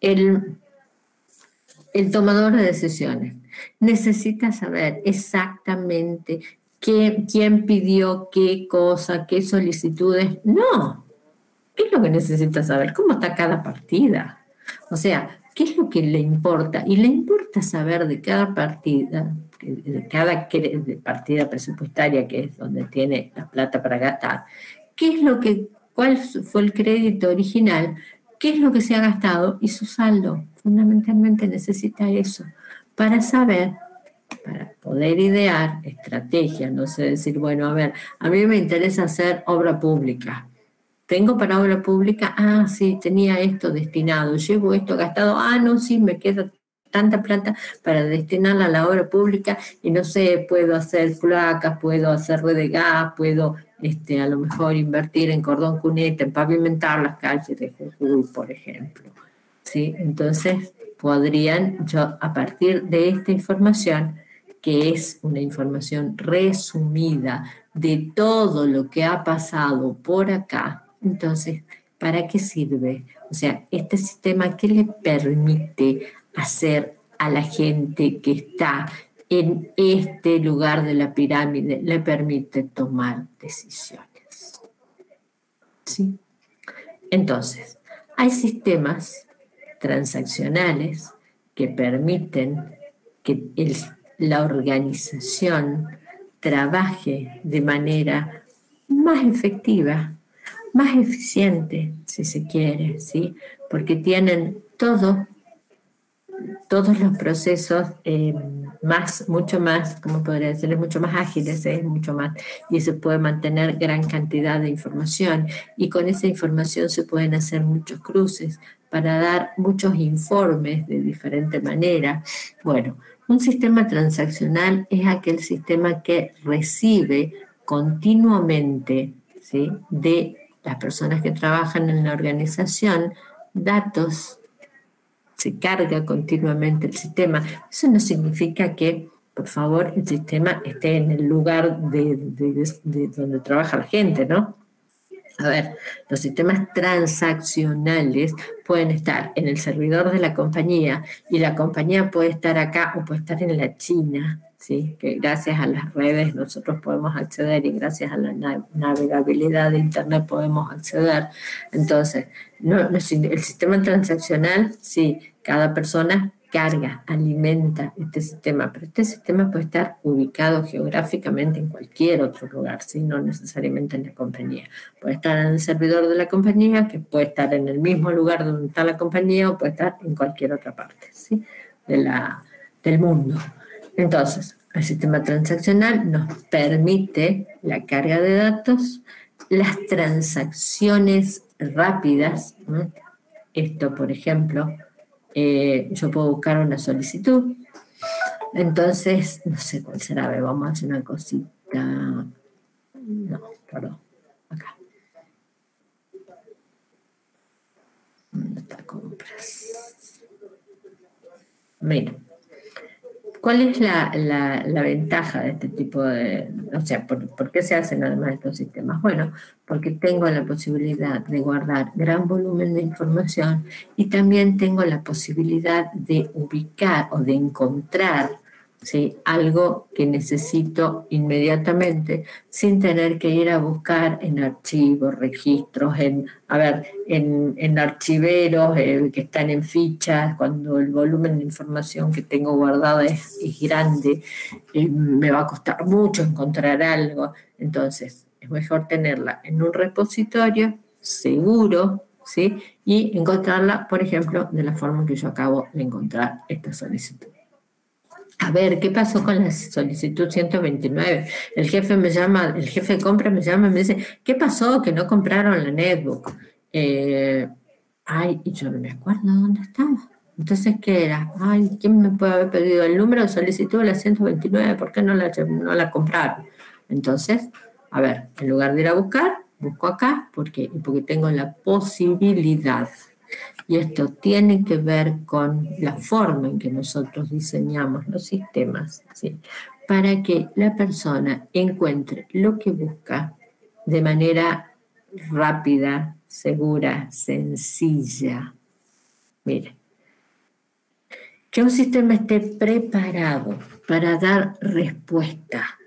el, el tomador de decisiones necesita saber exactamente qué, quién pidió qué cosa, qué solicitudes. No, ¿Qué es lo que necesita saber? ¿Cómo está cada partida? O sea, ¿qué es lo que le importa? Y le importa saber de cada partida, de cada partida presupuestaria, que es donde tiene la plata para gastar, qué es lo que, cuál fue el crédito original, qué es lo que se ha gastado y su saldo. Fundamentalmente necesita eso para saber para poder idear estrategias, no sé decir, bueno, a ver, a mí me interesa hacer obra pública. ¿Tengo para obra pública? Ah, sí, tenía esto destinado. Llevo esto gastado. Ah, no, sí, me queda tanta plata para destinarla a la obra pública y no sé, puedo hacer placas, puedo hacer red puedo este, a lo mejor invertir en cordón cuneta, en pavimentar las calles de Jujuy, por ejemplo. ¿Sí? Entonces, podrían, yo a partir de esta información, que es una información resumida de todo lo que ha pasado por acá, entonces, ¿para qué sirve? O sea, este sistema, ¿qué le permite hacer a la gente que está en este lugar de la pirámide? Le permite tomar decisiones. ¿Sí? Entonces, hay sistemas transaccionales que permiten que la organización trabaje de manera más efectiva más eficiente, si se quiere, ¿sí? Porque tienen todo, todos los procesos eh, más, mucho más, como podría decirles, mucho más ágiles, mucho más, y se puede mantener gran cantidad de información, y con esa información se pueden hacer muchos cruces para dar muchos informes de diferente manera. Bueno, un sistema transaccional es aquel sistema que recibe continuamente ¿sí? de las personas que trabajan en la organización datos, se carga continuamente el sistema. Eso no significa que, por favor, el sistema esté en el lugar de, donde trabaja la gente, ¿no? A ver, los sistemas transaccionales pueden estar en el servidor de la compañía y la compañía puede estar acá o puede estar en la China, ¿sí? que gracias a las redes nosotros podemos acceder y gracias a la navegabilidad de Internet podemos acceder. Entonces, no, el sistema transaccional, sí, cada persona carga, alimenta este sistema, pero este sistema puede estar ubicado geográficamente en cualquier otro lugar, ¿sí? no necesariamente en la compañía. Puede estar en el servidor de la compañía, que puede estar en el mismo lugar donde está la compañía o puede estar en cualquier otra parte del mundo. Entonces, el sistema transaccional nos permite la carga de datos, las transacciones rápidas. Esto, por ejemplo, eh, yo puedo buscar una solicitud. Entonces, no sé cuál será, vamos a hacer una cosita. No, perdón, acá. ¿Dónde está compras? Miren. ¿Cuál es la, ventaja de este tipo de, o sea, ¿por, qué se hacen además estos sistemas? Bueno, porque tengo la posibilidad de guardar gran volumen de información y también tengo la posibilidad de ubicar o de encontrar ¿sí? algo que necesito inmediatamente sin tener que ir a buscar en archivos, registros, en, a ver, en, archiveros eh, que están en fichas, cuando el volumen de información que tengo guardada es, grande, eh, me va a costar mucho encontrar algo. Entonces, es mejor tenerla en un repositorio seguro, ¿sí? Y encontrarla, por ejemplo, de la forma que yo acabo de encontrar esta solicitud. A ver, ¿qué pasó con la solicitud 129? El jefe me llama, el jefe de compra me llama y me dice, ¿qué pasó? Que no compraron la netbook. Eh, ay, yo no me acuerdo dónde estaba. Entonces, ¿qué era? Ay, ¿quién me puede haber pedido el número de solicitud de la 129? ¿Por qué no la, no la compraron? Entonces, a ver, en lugar de ir a buscar, busco acá, porque, porque tengo la posibilidad y esto tiene que ver con la forma en que nosotros diseñamos los sistemas, para que la persona encuentre lo que busca de manera rápida, segura, sencilla. Mire, que un sistema esté preparado para dar respuesta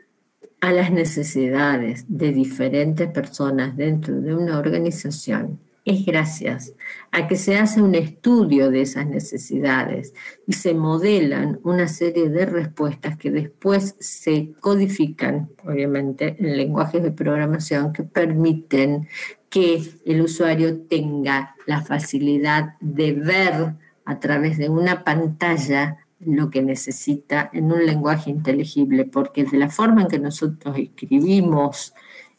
a las necesidades de diferentes personas dentro de una organización es gracias a que se hace un estudio de esas necesidades y se modelan una serie de respuestas que después se codifican, obviamente, en lenguajes de programación que permiten que el usuario tenga la facilidad de ver a través de una pantalla lo que necesita en un lenguaje inteligible, porque de la forma en que nosotros escribimos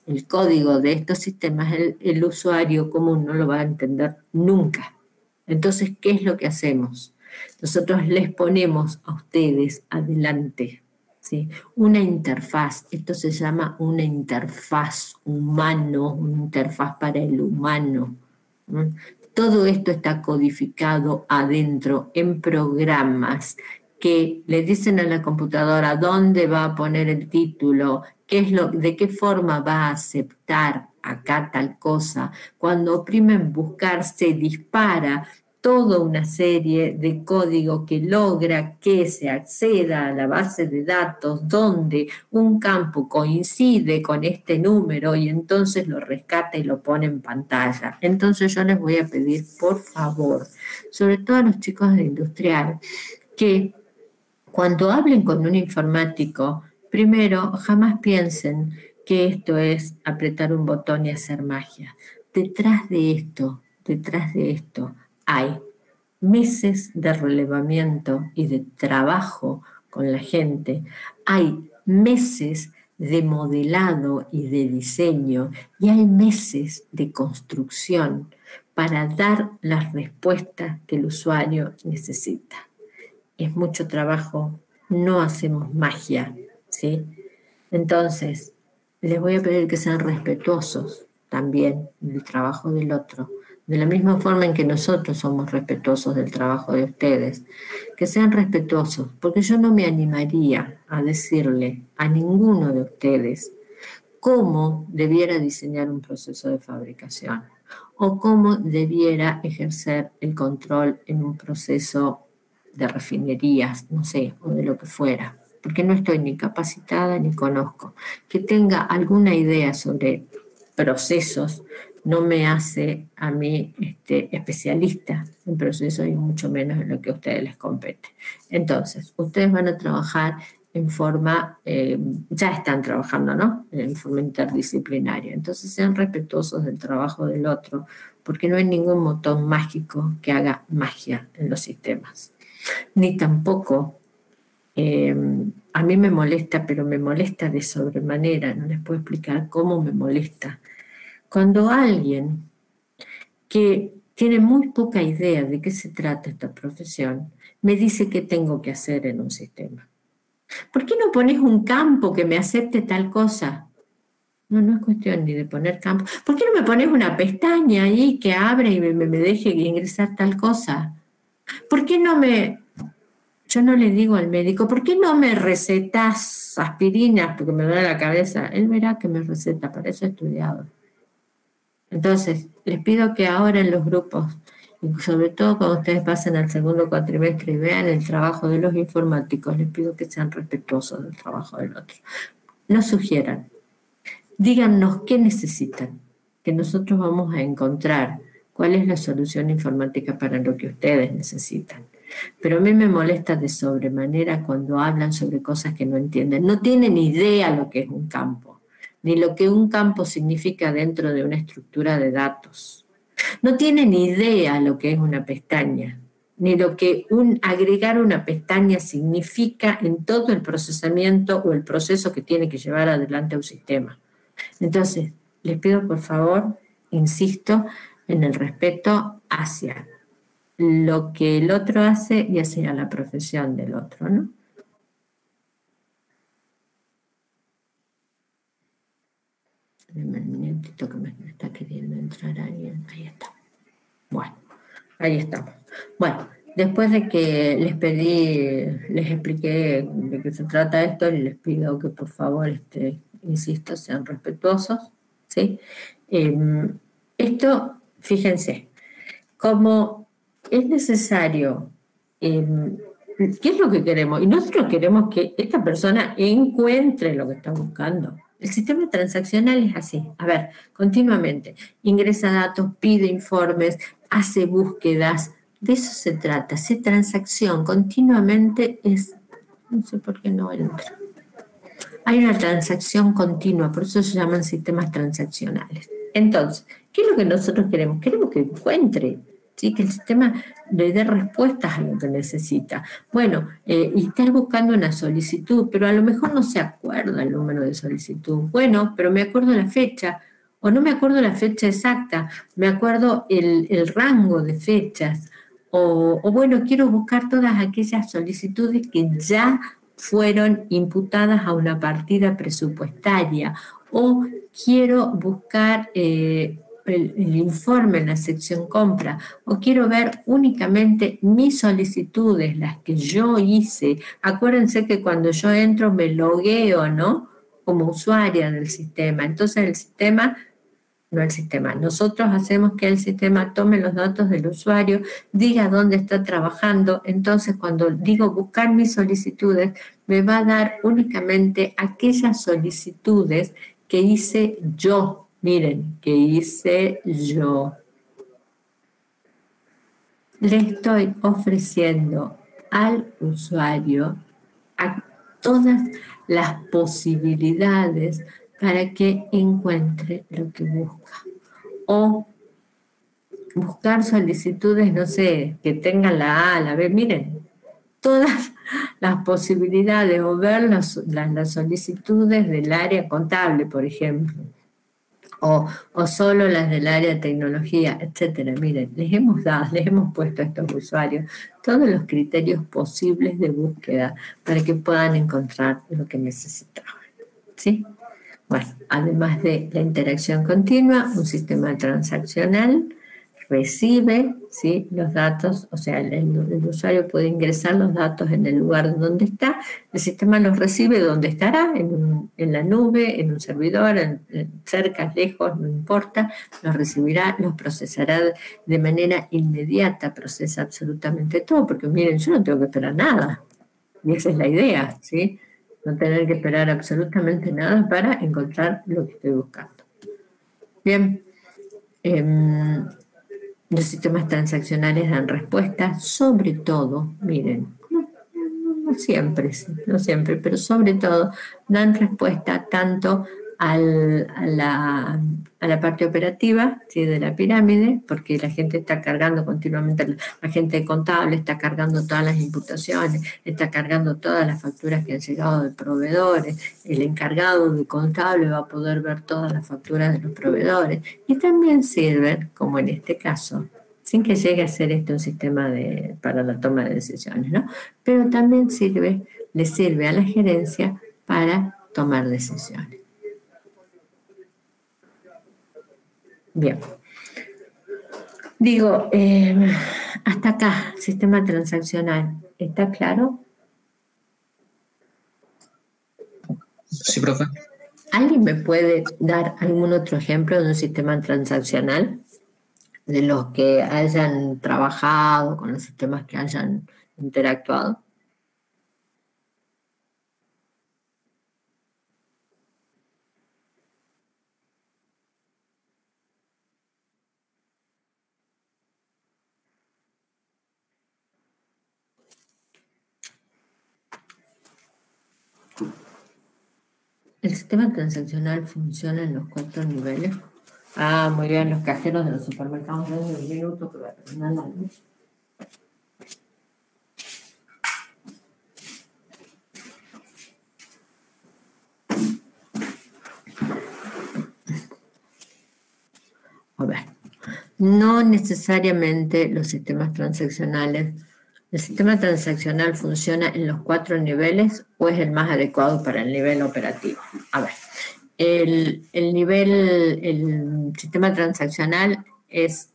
el código de estos sistemas, el, usuario común no lo va a entender nunca. Entonces, ¿qué es lo que hacemos? Nosotros les ponemos a ustedes adelante ¿sí? una interfaz. Esto se llama una interfaz humano, una interfaz para el humano. Todo esto está codificado adentro en programas que le dicen a la computadora dónde va a poner el título, es lo, de qué forma va a aceptar acá tal cosa. Cuando oprimen buscar se dispara toda una serie de código que logra que se acceda a la base de datos donde un campo coincide con este número y entonces lo rescata y lo pone en pantalla. Entonces yo les voy a pedir, por favor, sobre todo a los chicos de industrial, que cuando hablen con un informático, primero jamás piensen que esto es apretar un botón y hacer magia. Detrás de esto, detrás de esto, hay meses de relevamiento y de trabajo con la gente. Hay meses de modelado y de diseño y hay meses de construcción para dar las respuestas que el usuario necesita es mucho trabajo, no hacemos magia, Entonces, les voy a pedir que sean respetuosos también del trabajo del otro, de la misma forma en que nosotros somos respetuosos del trabajo de ustedes, que sean respetuosos, porque yo no me animaría a decirle a ninguno de ustedes cómo debiera diseñar un proceso de fabricación o cómo debiera ejercer el control en un proceso de refinerías, no sé, o de lo que fuera, porque no estoy ni capacitada ni conozco. Que tenga alguna idea sobre procesos no me hace a mí este, especialista en procesos y mucho menos en lo que a ustedes les compete. Entonces, ustedes van a trabajar en forma, eh, ya están trabajando, ¿no? En forma interdisciplinaria. Entonces sean respetuosos del trabajo del otro, porque no hay ningún botón mágico que haga magia en los sistemas. Ni tampoco, eh, a mí me molesta, pero me molesta de sobremanera, no les puedo explicar cómo me molesta. Cuando alguien que tiene muy poca idea de qué se trata esta profesión, me dice qué tengo que hacer en un sistema. ¿Por qué no pones un campo que me acepte tal cosa? No, no es cuestión ni de poner campo. ¿Por qué no me pones una pestaña ahí que abre y me, deje ingresar tal cosa? ¿Por qué no me... Yo no le digo al médico, ¿por qué no me recetas aspirinas porque me duele la cabeza? Él verá que me receta, para eso he estudiado. Entonces, les pido que ahora en los grupos y sobre todo cuando ustedes pasen al segundo cuatrimestre y vean el trabajo de los informáticos, les pido que sean respetuosos del trabajo del otro. No sugieran, díganos qué necesitan, que nosotros vamos a encontrar cuál es la solución informática para lo que ustedes necesitan. Pero a mí me molesta de sobremanera cuando hablan sobre cosas que no entienden. No tienen idea lo que es un campo, ni lo que un campo significa dentro de una estructura de datos no tienen idea lo que es una pestaña, ni lo que un, agregar una pestaña significa en todo el procesamiento o el proceso que tiene que llevar adelante un sistema. Entonces, les pido por favor, insisto, en el respeto hacia lo que el otro hace y hacia la profesión del otro, ¿no? un minutito que me está queriendo entrar alguien. Ahí está. Bueno, ahí estamos. Bueno, después de que les pedí, les expliqué de qué se trata esto, les pido que por favor, este, insisto, sean respetuosos. ¿sí? Em, esto, fíjense, como es necesario, em, ¿qué es lo que queremos? Y nosotros queremos que esta persona encuentre lo que está buscando. El sistema transaccional es así. A ver, continuamente ingresa datos, pide informes, hace búsquedas. De eso se trata. Hace transacción continuamente es... No sé por qué no entra. Hay una transacción continua, por eso se llaman sistemas transaccionales. Entonces, ¿qué es lo que nosotros queremos? Queremos que encuentre que el sistema le dé respuestas a lo que necesita. Bueno, eh, y estás buscando una solicitud, pero a lo mejor no se acuerda el número de solicitud. Bueno, pero me acuerdo la fecha, o no me acuerdo la fecha exacta, me acuerdo el, rango de fechas, o, o bueno, quiero buscar todas aquellas solicitudes que ya fueron imputadas a una partida presupuestaria o quiero buscar eh, el, informe en la sección compra o quiero ver únicamente mis solicitudes, las que yo hice. Acuérdense que cuando yo entro me logueo, ¿no? Como usuaria del sistema. Entonces el sistema, no el sistema, nosotros hacemos que el sistema tome los datos del usuario, diga dónde está trabajando. Entonces cuando digo buscar mis solicitudes, me va a dar únicamente aquellas solicitudes que hice yo Miren, ¿qué hice yo? Le estoy ofreciendo al usuario a todas las posibilidades para que encuentre lo que busca. O buscar solicitudes, no sé, que tengan la A, la B. Miren, todas las posibilidades o ver las, las solicitudes del área contable, por ejemplo o, solo las del área de tecnología, etcétera. Miren, les hemos dado, les hemos puesto a estos usuarios todos los criterios posibles de búsqueda para que puedan encontrar lo que necesitaban. ¿Sí? Bueno, además de la interacción continua, un sistema transaccional recibe ¿sí? los datos, o sea, el, usuario puede ingresar los datos en el lugar donde está, el sistema los recibe donde estará, en, la nube, en un servidor, cerca, lejos, no importa, los recibirá, los procesará de manera inmediata, procesa absolutamente todo, porque miren, yo no tengo que esperar nada, y esa es la idea, ¿sí? No tener que esperar absolutamente nada para encontrar lo que estoy buscando. Bien. Em, los sistemas transaccionales dan respuesta, sobre todo, miren, no, siempre, no siempre, pero sobre todo dan respuesta tanto a, la, parte operativa de la pirámide, porque la gente está cargando continuamente, la gente contable está cargando todas las imputaciones, está cargando todas las facturas que han llegado de proveedores, el encargado de contable va a poder ver todas las facturas de los proveedores y también sirven, como en este caso, sin que llegue a ser este un sistema de, para la toma de decisiones, ¿no? Pero también sirve, le sirve a la gerencia para tomar decisiones. Bien. Digo, em, hasta acá, sistema transaccional, ¿está claro? Sí, profe. ¿Alguien me puede dar algún otro ejemplo de un sistema transaccional? De los que hayan trabajado, con los sistemas que hayan interactuado. ¿El sistema transaccional funciona en los cuatro niveles? Ah, muy bien, los cajeros de los supermercados desde un minuto que va a terminar la. A ver, no necesariamente los sistemas transaccionales ¿El sistema transaccional funciona en los cuatro niveles o es el más adecuado para el nivel operativo? A ver, el, nivel, el sistema transaccional es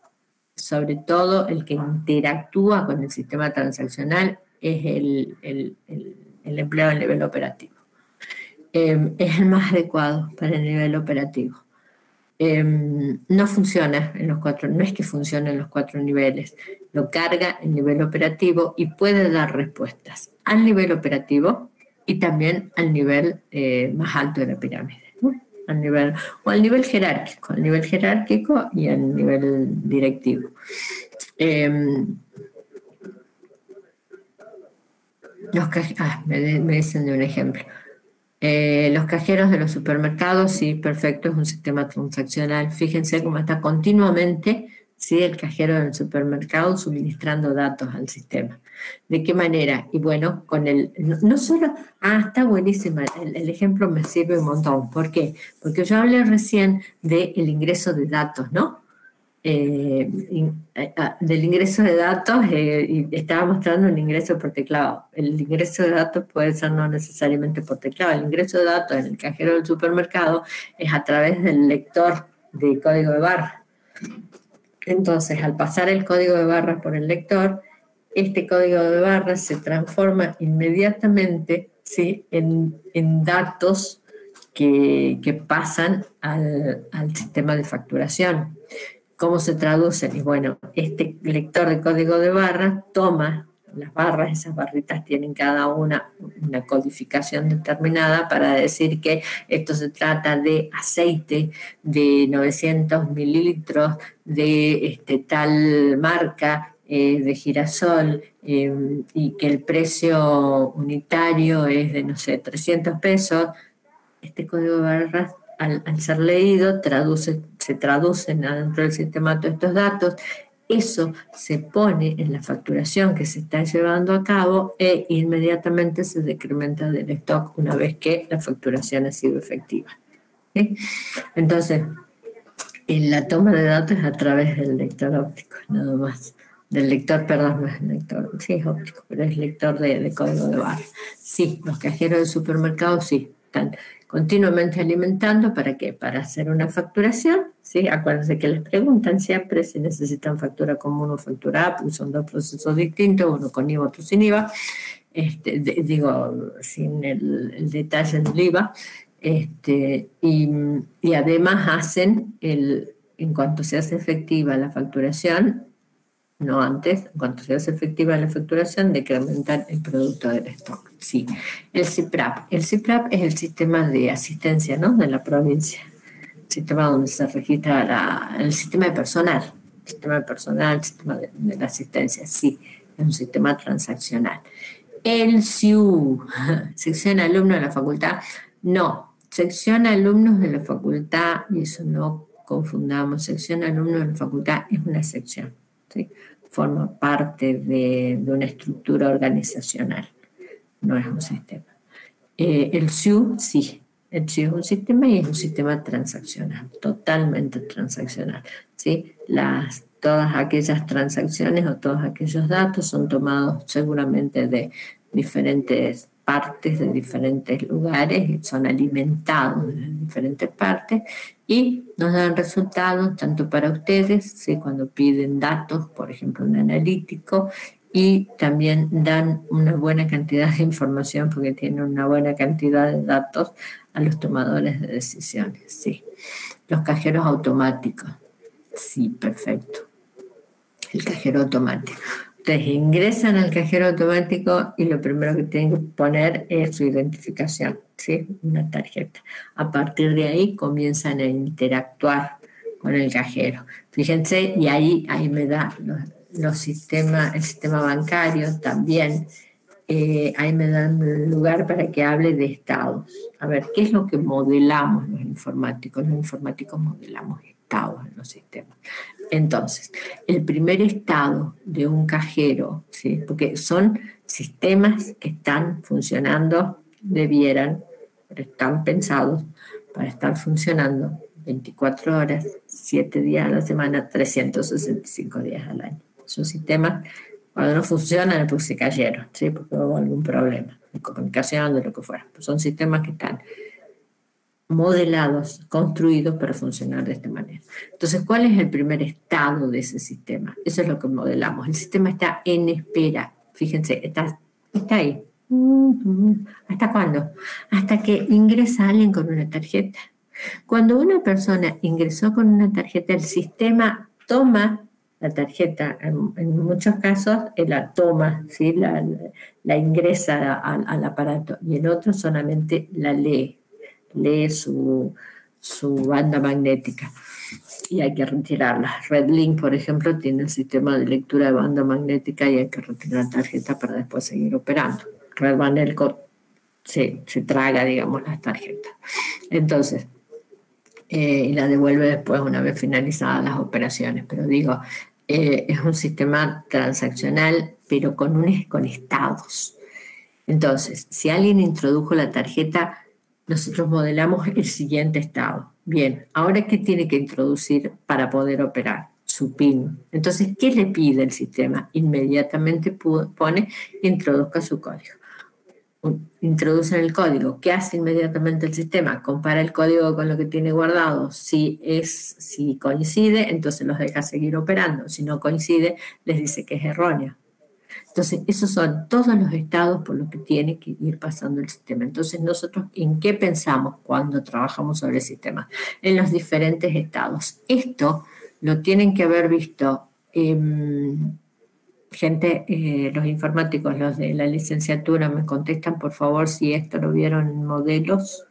sobre todo el que interactúa con el sistema transaccional, es el, el, el empleo del nivel operativo. Eh, es el más adecuado para el nivel operativo. Em, no funciona en los cuatro, no es que funcione en los cuatro niveles, lo carga en nivel operativo y puede dar respuestas al nivel operativo y también al nivel eh, más alto de la pirámide, al nivel, o al nivel jerárquico, al nivel jerárquico y al nivel directivo. Em, ah, me, me dicen de un ejemplo. Eh, los cajeros de los supermercados, sí, perfecto, es un sistema transaccional. Fíjense cómo está continuamente ¿sí? el cajero del supermercado suministrando datos al sistema. ¿De qué manera? Y bueno, con el, no, solo, ah, está buenísima, el, ejemplo me sirve un montón. ¿Por qué? Porque yo hablé recién del ingreso de datos, ¿no? Eh, eh, ah, del ingreso de datos eh, estaba mostrando el ingreso por teclado. El ingreso de datos puede ser no necesariamente por teclado. El ingreso de datos en el cajero del supermercado es a través del lector de código de barra. Entonces, al pasar el código de barra por el lector, este código de barra se transforma inmediatamente ¿sí? en, datos que, pasan al, al sistema de facturación. ¿Cómo se traducen? Y bueno, este lector de código de barras toma las barras, esas barritas tienen cada una una codificación determinada para decir que esto se trata de aceite de 900 mililitros de este, tal marca eh, de girasol eh, y que el precio unitario es de, no sé, 300 pesos. Este código de barras al, ser leído, traduce, se traducen adentro del sistema todos estos datos, eso se pone en la facturación que se está llevando a cabo e inmediatamente se decrementa del stock una vez que la facturación ha sido efectiva. Entonces, en la toma de datos a través del lector óptico, nada más. Del lector, perdón, no es lector, sí es óptico, pero es lector de, de código de barra. Sí, los cajeros del supermercado sí, están continuamente alimentando, ¿para qué? Para hacer una facturación, ¿sí? Acuérdense que les preguntan siempre si necesitan factura común o factura A, porque son dos procesos distintos, uno con IVA, otro sin IVA, este, digo, sin el, detalle del IVA, este, y, y además hacen, el, en cuanto se hace efectiva la facturación, no antes, en cuanto se hace efectiva la facturación, decrementar el producto del stock. Sí, el CIPRAP. El CIPRAP es el sistema de asistencia ¿no? de la provincia, sistema donde se registra el sistema de personal, sistema de personal, el sistema de, la asistencia, sí, es un sistema transaccional. El SIU, sección alumnos de la facultad, no, sección alumnos de la facultad, y eso no confundamos, sección alumnos de la facultad es una sección. Forma parte de, una estructura organizacional, no es un sistema. Eh, el SIU sí, el SIU es un sistema y es un sistema transaccional, totalmente transaccional. ¿sí? Las, todas aquellas transacciones o todos aquellos datos son tomados seguramente de diferentes partes de diferentes lugares, son alimentados de diferentes partes y nos dan resultados tanto para ustedes, ¿sí? cuando piden datos, por ejemplo, un analítico, y también dan una buena cantidad de información porque tienen una buena cantidad de datos a los tomadores de decisiones. Sí. Los cajeros automáticos. Sí, perfecto. El cajero automático. Ustedes ingresan al cajero automático y lo primero que tienen que poner es su identificación, ¿sí? Una tarjeta. A partir de ahí comienzan a interactuar con el cajero. Fíjense, y ahí, ahí me da los, sistemas, el sistema bancario también. Eh, ahí me dan lugar para que hable de estados. A ver, ¿qué es lo que modelamos los informáticos? Los informáticos modelamos estados en los sistemas. Entonces, el primer estado de un cajero, ¿sí? porque son sistemas que están funcionando, debieran, pero están pensados para estar funcionando 24 horas, 7 días a la semana, 365 días al año. Son sistemas, cuando no funcionan es porque se cayeron, ¿sí? porque hubo algún problema de comunicación, de lo que fuera. son sistemas que están modelados, construidos para funcionar de esta manera. Entonces, ¿cuál es el primer estado de ese sistema? Eso es lo que modelamos. El sistema está en espera. Fíjense, está, está ahí. ¿Hasta cuándo? Hasta que ingresa alguien con una tarjeta. Cuando una persona ingresó con una tarjeta, el sistema toma la tarjeta, en, muchos casos la toma, ¿sí? la, ingresa al aparato y en otros solamente la lee lee su, banda magnética y hay que retirarla. Redlink, por ejemplo, tiene el sistema de lectura de banda magnética y hay que retirar la tarjeta para después seguir operando. Red se, se traga, digamos, las tarjetas. Entonces, eh, y la devuelve después una vez finalizadas las operaciones. Pero digo, eh, es un sistema transaccional, pero con, un, con estados. Entonces, si alguien introdujo la tarjeta, nosotros modelamos el siguiente estado. Bien, ahora ¿qué tiene que introducir para poder operar? Su PIN. Entonces, ¿qué le pide el sistema? Inmediatamente pone, introduzca su código. Introducen el código. ¿Qué hace inmediatamente el sistema? Compara el código con lo que tiene guardado. Si, es, si coincide, entonces los deja seguir operando. Si no coincide, les dice que es erróneo. Entonces, esos son todos los estados por los que tiene que ir pasando el sistema. Entonces, nosotros, ¿en qué pensamos cuando trabajamos sobre el sistema? En los diferentes estados. Esto lo tienen que haber visto gente, eh, los informáticos, los de la licenciatura, me contestan por favor si esto lo vieron en modelos.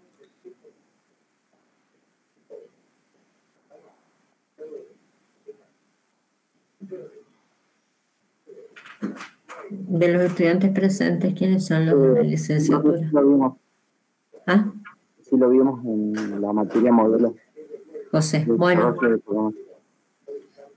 De los estudiantes presentes, ¿quiénes son los de la licenciatura? Sí, lo vimos. ¿Ah? Sí, lo vimos en la materia modelo. José, bueno.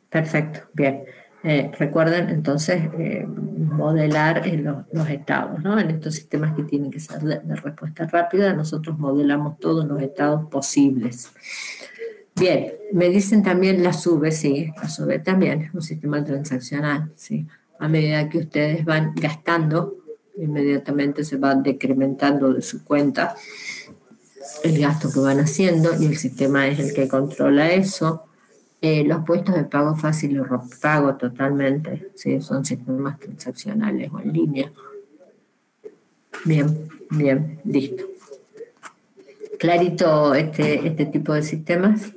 Perfecto, bien. Eh, recuerden entonces eh, modelar en los, estados, ¿no? En estos sistemas que tienen que ser de, respuesta rápida, nosotros modelamos todos los estados posibles. Bien, me dicen también la SUBE, sí, la SUBE también es un sistema transaccional, sí a medida que ustedes van gastando, inmediatamente se va decrementando de su cuenta el gasto que van haciendo y el sistema es el que controla eso. Eh, los puestos de pago fácil o pago totalmente, ¿sí? son sistemas transaccionales o en línea. Bien, bien, listo. ¿Clarito este, este tipo de sistemas?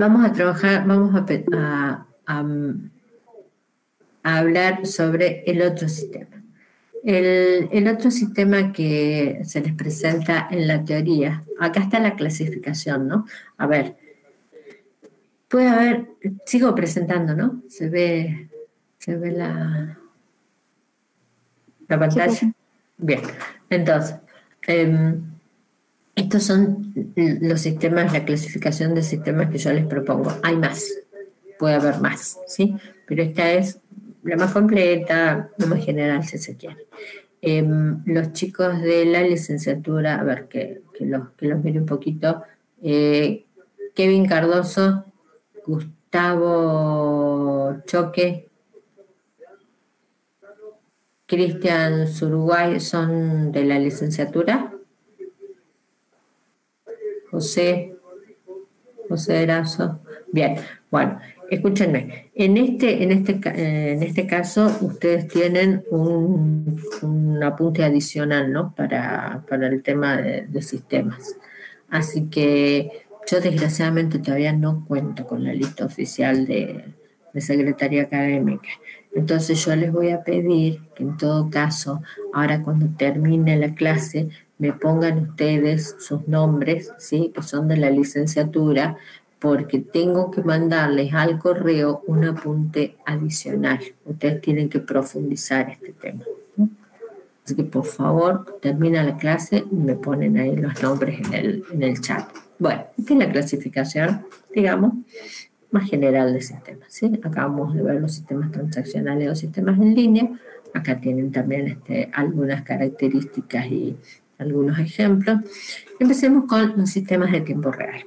Vamos a trabajar, vamos a, hablar sobre el otro sistema. El, el, otro sistema que se les presenta en la teoría, acá está la clasificación, ¿no? A ver, puede haber, sigo presentando, ¿no? Se ve, se ve la, la pantalla. Bien, entonces, em, estos son los sistemas, la clasificación de sistemas que yo les propongo. Hay más, puede haber más, ¿sí? Pero esta es la más completa, la más general, si se quiere. Em, los chicos de la licenciatura, a ver, que, los, que los mire un poquito. Eh, Kevin Cardoso, Gustavo Choque, Cristian Uruguay son de la licenciatura. José, José Erazo. Bien, bueno, escúchenme. En este, en este, en este caso, ustedes tienen un, apunte adicional, ¿no? Para, el tema de, sistemas. Así que yo desgraciadamente todavía no cuento con la lista oficial de, de secretaría académica. Entonces yo les voy a pedir que en todo caso, ahora cuando termine la clase, me pongan ustedes sus nombres, ¿sí? que son de la licenciatura, porque tengo que mandarles al correo un apunte adicional. Ustedes tienen que profundizar este tema. Así que por favor, termina la clase y me ponen ahí los nombres en el, en el chat. Bueno, esta es la clasificación, digamos, más general de sistemas. ¿sí? Acabamos de ver los sistemas transaccionales o sistemas en línea. Acá tienen también este, algunas características y algunos ejemplos. Empecemos con los sistemas de tiempo real.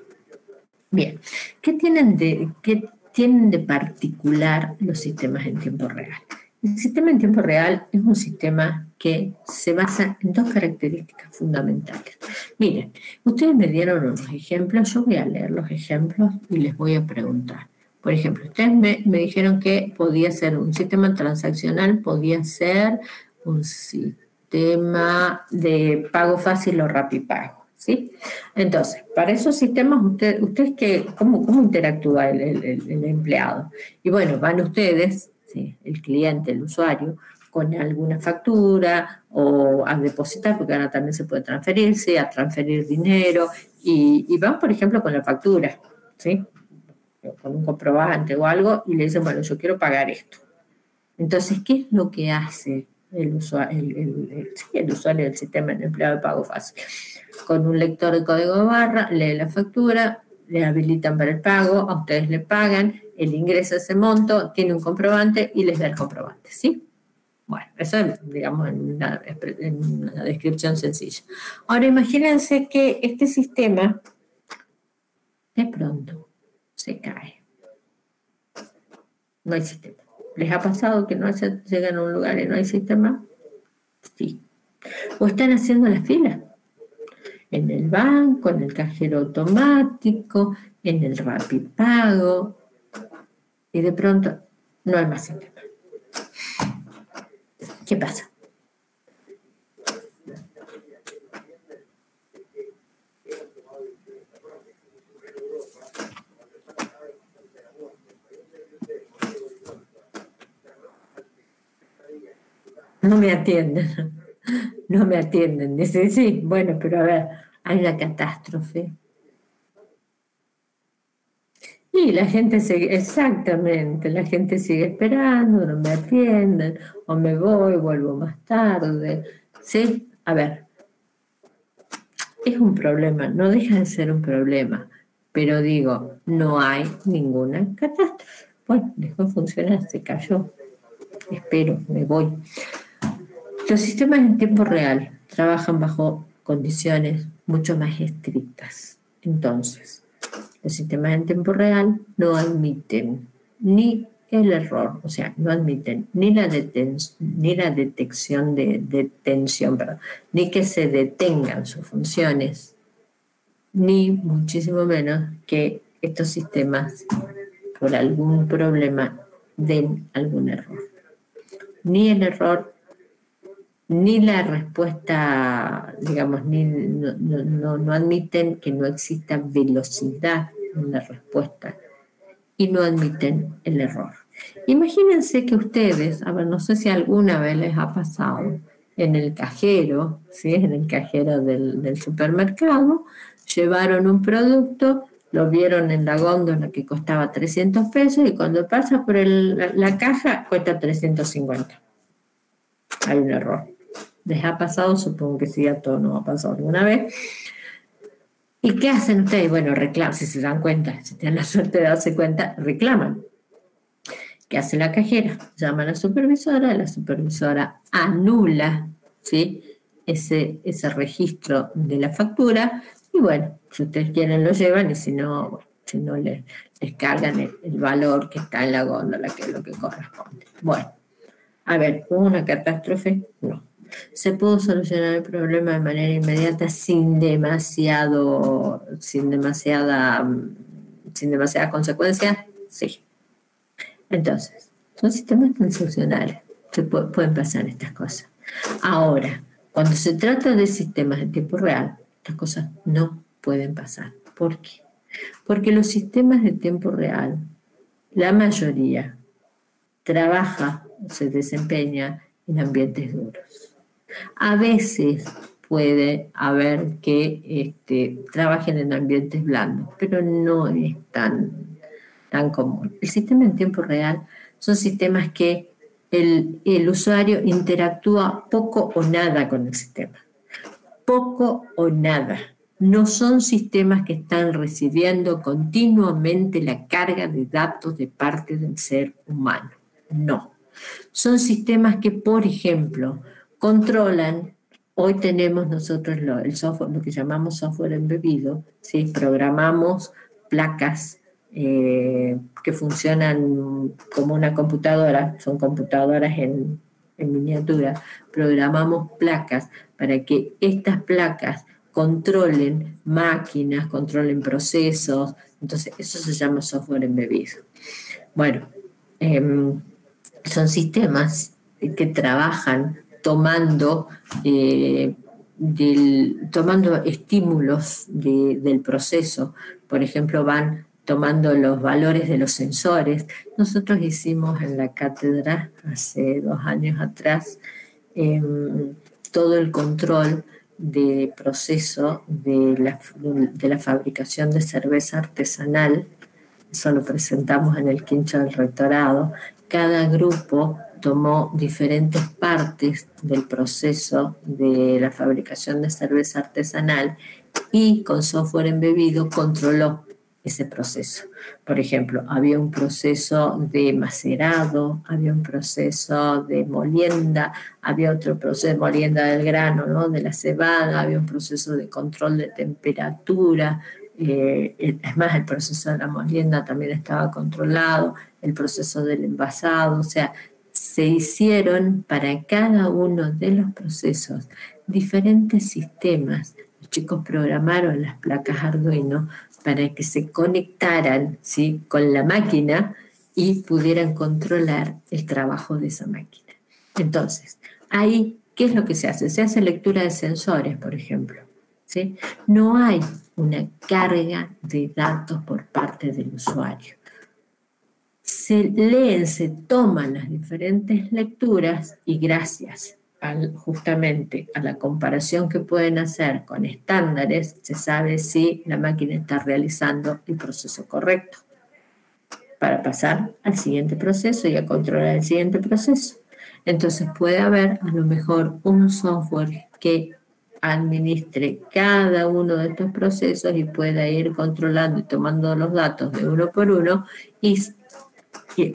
Bien, ¿qué tienen de, qué tienen de particular los sistemas en tiempo real? El sistema en tiempo real es un sistema que se basa en dos características fundamentales. Miren, ustedes me dieron unos ejemplos, yo voy a leer los ejemplos y les voy a preguntar. Por ejemplo, ustedes me, dijeron que podía ser un sistema transaccional, podía ser un sistema de pago fácil o rapipago. ¿sí? Entonces, para esos sistemas, ustedes, que, ¿cómo, ¿cómo interactúa el empleado? Y bueno, van ustedes el cliente, el usuario, con alguna factura o a depositar, porque ahora también se puede transferirse, a transferir dinero, y, van, por ejemplo, con la factura, ¿sí? con un comprobante o algo, y le dicen, bueno, yo quiero pagar esto. Entonces, ¿qué es lo que hace el usuario, el, usuario del sistema de empleado de pago fácil? Con un lector de código de barra, lee la factura, le habilitan para el pago, a ustedes le pagan, él ingresa ese monto, tiene un comprobante y les da el comprobante, ¿sí? Bueno, eso es, digamos, en una, descripción sencilla. Ahora imagínense que este sistema de pronto se cae. No hay sistema. ¿Les ha pasado que no llegan a un lugar y no hay sistema? Sí. O están haciendo la fila en el banco, en el cajero automático, en el rapipago, y de pronto no hay más sistema. ¿Qué pasa? No me atienden, no me atienden. Dice, sí, bueno, pero a ver, hay una catástrofe. Y la gente sigue, exactamente, la gente sigue esperando, no me atienden, o me voy, vuelvo más tarde. ¿Sí? A ver, es un problema, no deja de ser un problema, pero digo, no hay ninguna catástrofe. Bueno, dejó de funcionar, se cayó. Espero, me voy. Los sistemas en tiempo real trabajan bajo condiciones mucho más estrictas. Entonces, los sistemas en tiempo real no admiten ni el error, o sea, no admiten ni la, ni la detección de, detención, ni que se detengan sus funciones, ni muchísimo menos que estos sistemas por algún problema den algún error. Ni el error, ni la respuesta, digamos, ni, no, no admiten que no exista velocidad en la respuesta y no admiten el error. Imagínense que ustedes, a ver, no sé si alguna vez les ha pasado en el cajero, ¿sí? en el cajero del, supermercado, llevaron un producto, lo vieron en la góndola que costaba 300 pesos y cuando pasa por la, caja cuesta 350. Hay un error. ¿Les ha pasado? Supongo que sí, a todos nos ha pasado alguna vez. ¿Y qué hacen ustedes? Bueno, reclaman, si se dan cuenta, si tienen la suerte de darse cuenta, reclaman. ¿Qué hace la cajera? Llama a la supervisora, la supervisora anula ¿sí? ese, ese registro de la factura y bueno, si ustedes quieren lo llevan y si no, si no les, cargan el, valor que está en la góndola, que es lo que corresponde. Bueno, a ver, ¿hubo una catástrofe? No. ¿Se pudo solucionar el problema de manera inmediata sin demasiado, sin demasiada, sin demasiada consecuencia? Sí. Entonces, son sistemas transaccionales. Se pueden pasar estas cosas. Ahora, cuando se trata de sistemas en tiempo real, estas cosas no pueden pasar. ¿Por qué? Porque los sistemas de tiempo real, la mayoría, trabaja se desempeña en ambientes duros. A veces puede haber que este, trabajen en ambientes blandos, pero no es tan tan común. El sistema en tiempo real son sistemas que el, el usuario interactúa poco o nada con el sistema. Poco o nada. No son sistemas que están recibiendo continuamente la carga de datos de parte del ser humano. No. Son sistemas que, por ejemplo, controlan Hoy tenemos nosotros lo, el software, lo que llamamos software embebido, ¿sí? programamos placas eh, que funcionan como una computadora, son computadoras en, miniatura, programamos placas para que estas placas controlen máquinas, controlen procesos, entonces eso se llama software embebido. Bueno, em, son sistemas que trabajan tomando, eh, tomando estímulos del proceso, por ejemplo, van tomando los valores de los sensores. Nosotros hicimos en la cátedra hace dos años atrás em, todo el control de proceso de la, de la, fabricación de cerveza artesanal. Eso lo presentamos en el quincho del rectorado. Cada grupo tomó diferentes partes del proceso de la fabricación de cerveza artesanal y con software embebido controló ese proceso. Por ejemplo, había un proceso de macerado, había un proceso de molienda, había otro proceso de molienda del grano, ¿no? de la cebada, había un proceso de control de temperatura, eh, es más, el proceso de la molienda también estaba controlado, el proceso del envasado, o sea, se hicieron para cada uno de los procesos diferentes sistemas. Los chicos programaron las placas Arduino para que se conectaran ¿sí? con la máquina y pudieran controlar el trabajo de esa máquina. Entonces, ahí, ¿qué es lo que se hace? Se hace lectura de sensores, por ejemplo. ¿sí? No hay una carga de datos por parte del usuario. Se leen, se toman las diferentes lecturas y gracias justamente a la comparación que pueden hacer con estándares, se sabe si la máquina está realizando el proceso correcto para pasar al siguiente proceso y a controlar el siguiente proceso. Entonces puede haber a lo mejor un software que administre cada uno de estos procesos y pueda ir controlando y tomando los datos de uno por uno y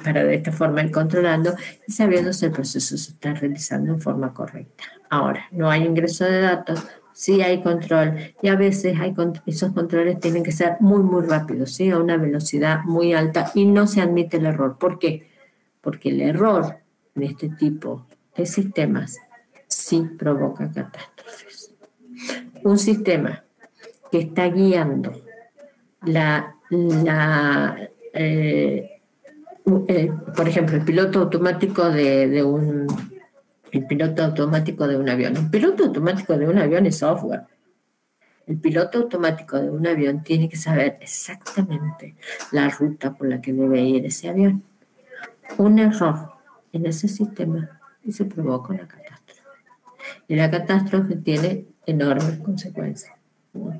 para de esta forma ir controlando y sabiendo si el proceso se está realizando en forma correcta. Ahora, no hay ingreso de datos, sí hay control y a veces hay, esos controles tienen que ser muy, muy rápidos, ¿sí? a una velocidad muy alta y no se admite el error. ¿Por qué? porque el error en este tipo de sistemas sí provoca catástrofes. Un sistema que está guiando la, eh, eh, por ejemplo, el piloto automático de, un el piloto automático de un avión. El piloto automático de un avión es software. El piloto automático de un avión tiene que saber exactamente la ruta por la que debe ir ese avión. Un error en ese sistema y se provoca una catástrofe. Y la catástrofe tiene enormes consecuencias.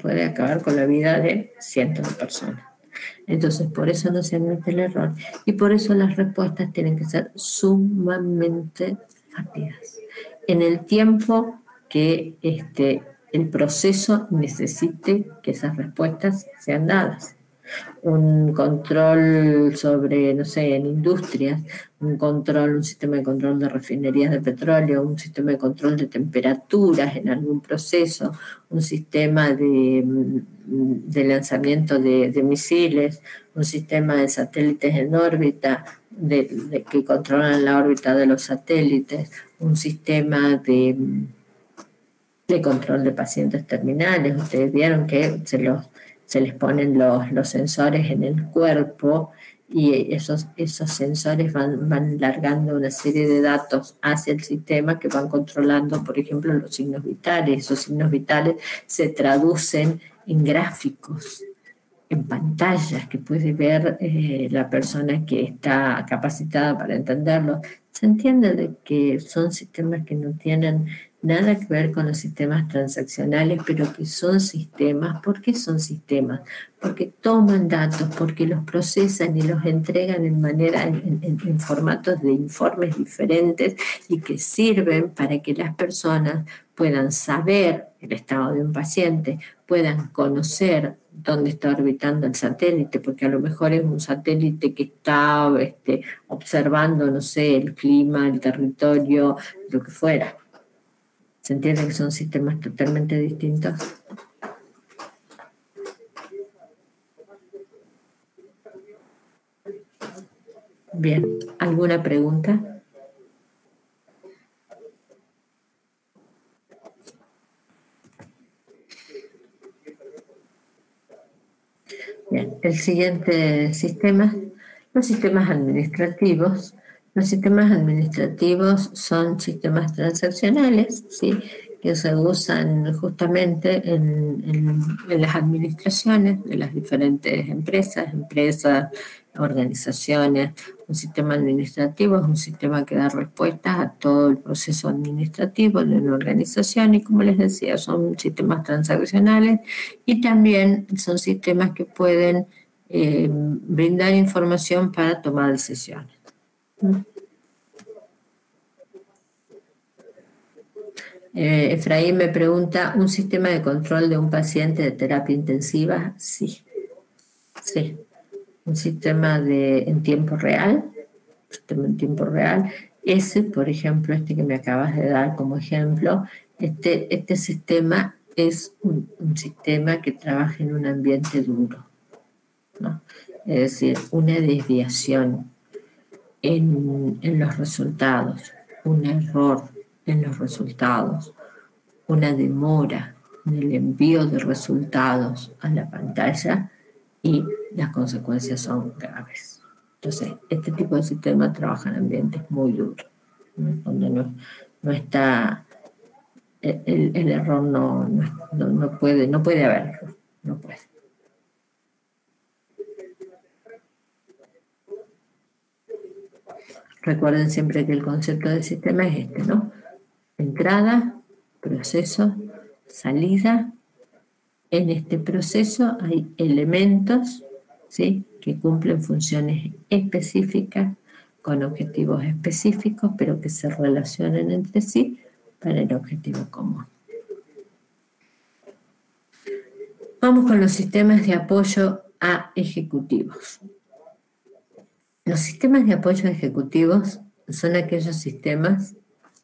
Puede acabar con la vida de cientos de personas. Entonces, por eso no se admite el error y por eso las respuestas tienen que ser sumamente rápidas. En el tiempo que este, el proceso necesite que esas respuestas sean dadas. Un control sobre, no sé, en industrias, un control, un sistema de control de refinerías de petróleo, un sistema de control de temperaturas en algún proceso, un sistema de, de lanzamiento de, misiles, un sistema de satélites en órbita de, que controlan la órbita de los satélites, un sistema de de control de pacientes terminales. Ustedes vieron que se, los, se les ponen los, los sensores en el cuerpo y esos, esos sensores van, van largando una serie de datos hacia el sistema que van controlando, por ejemplo, los signos vitales. Esos signos vitales se traducen en gráficos, en pantallas que puede ver eh, la persona que está capacitada para entenderlo. Se entiende de que son sistemas que no tienen nada que ver con los sistemas transaccionales, pero que son sistemas. ¿Por qué son sistemas? Porque toman datos, porque los procesan y los entregan en manera, en, formatos de informes diferentes y que sirven para que las personas puedan saber el estado de un paciente, puedan conocer dónde está orbitando el satélite, porque a lo mejor es un satélite que está este, observando, no sé, el clima, el territorio, lo que fuera. ¿Se entiende que son sistemas totalmente distintos? Bien, ¿alguna pregunta? Bien, el siguiente sistema, los sistemas administrativos los sistemas administrativos son sistemas transaccionales, ¿sí? que se usan justamente en, las administraciones de las diferentes empresas, empresas, organizaciones. Un sistema administrativo es un sistema que da respuestas a todo el proceso administrativo de una organización y como les decía, son sistemas transaccionales y también son sistemas que pueden eh, brindar información para tomar decisiones. Eh, Efraín me pregunta, ¿un sistema de control de un paciente de terapia intensiva? Sí, sí. Un sistema de, en tiempo real, sistema en tiempo real. Ese, por ejemplo, este que me acabas de dar como ejemplo, este, este sistema es un, sistema que trabaja en un ambiente duro. Es decir, una desviación en, los resultados, un error en los resultados, una demora en el envío de resultados a la pantalla y las consecuencias son graves. Entonces, este tipo de sistema trabaja en ambientes muy duros, donde no, está, el, error no, no, puede, no puede haberlo, no puede. Recuerden siempre que el concepto de sistema es este, ¿no? Entrada, proceso, salida. En este proceso hay elementos ¿sí? que cumplen funciones específicas con objetivos específicos, pero que se relacionan entre sí para el objetivo común. Vamos con los sistemas de apoyo a ejecutivos. Los sistemas de apoyo ejecutivos son aquellos sistemas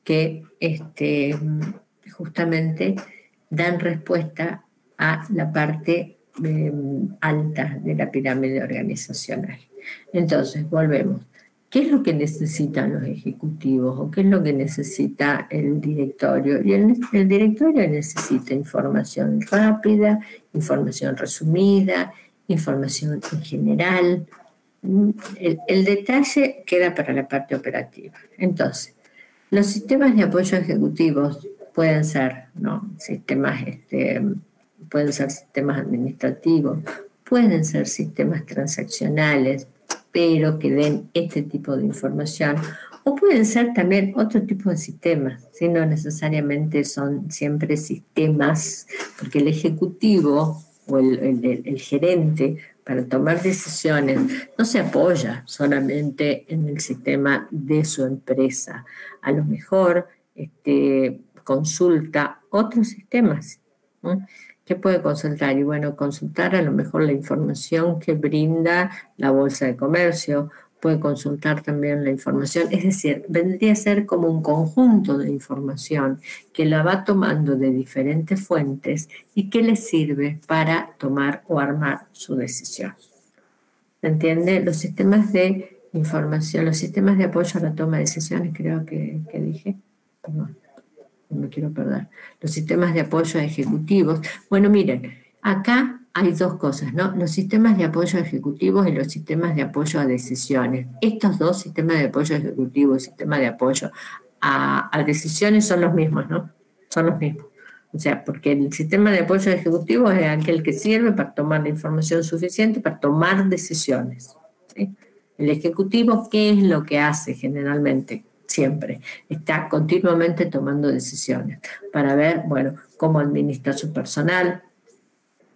que este, justamente dan respuesta a la parte em, alta de la pirámide organizacional. Entonces, volvemos. ¿Qué es lo que necesitan los ejecutivos o qué es lo que necesita el directorio? Y el, el directorio necesita información rápida, información resumida, información en general. El, detalle queda para la parte operativa. Entonces, los sistemas de apoyo ejecutivos pueden ser, ¿no? Sistemas, este, pueden ser sistemas administrativos, pueden ser sistemas transaccionales, pero que den este tipo de información. O pueden ser también otro tipo de sistemas, si no necesariamente son siempre sistemas, porque el ejecutivo o el, gerente para tomar decisiones no se apoya solamente en el sistema de su empresa. A lo mejor este, consulta otros sistemas. ¿Qué puede consultar? Y bueno, consultar a lo mejor la información que brinda la Bolsa de Comercio, puede consultar también la información, es decir, vendría a ser como un conjunto de información que la va tomando de diferentes fuentes y que le sirve para tomar o armar su decisión. ¿Se entiende? Los sistemas de información, los sistemas de apoyo a la toma de decisiones, creo que, que dije. Perdón no me quiero perder, los sistemas de apoyo ejecutivos. Bueno, miren, acá hay dos cosas, ¿no? Los sistemas de apoyo ejecutivos y los sistemas de apoyo a decisiones. Estos dos sistemas de apoyo ejecutivo y sistemas de apoyo a, a, decisiones son los mismos, ¿no? Son los mismos. O sea, porque el sistema de apoyo ejecutivo es aquel que sirve para tomar la información suficiente para tomar decisiones. ¿sí? El ejecutivo, ¿qué es lo que hace generalmente? siempre, está continuamente tomando decisiones para ver, bueno, cómo administrar su personal.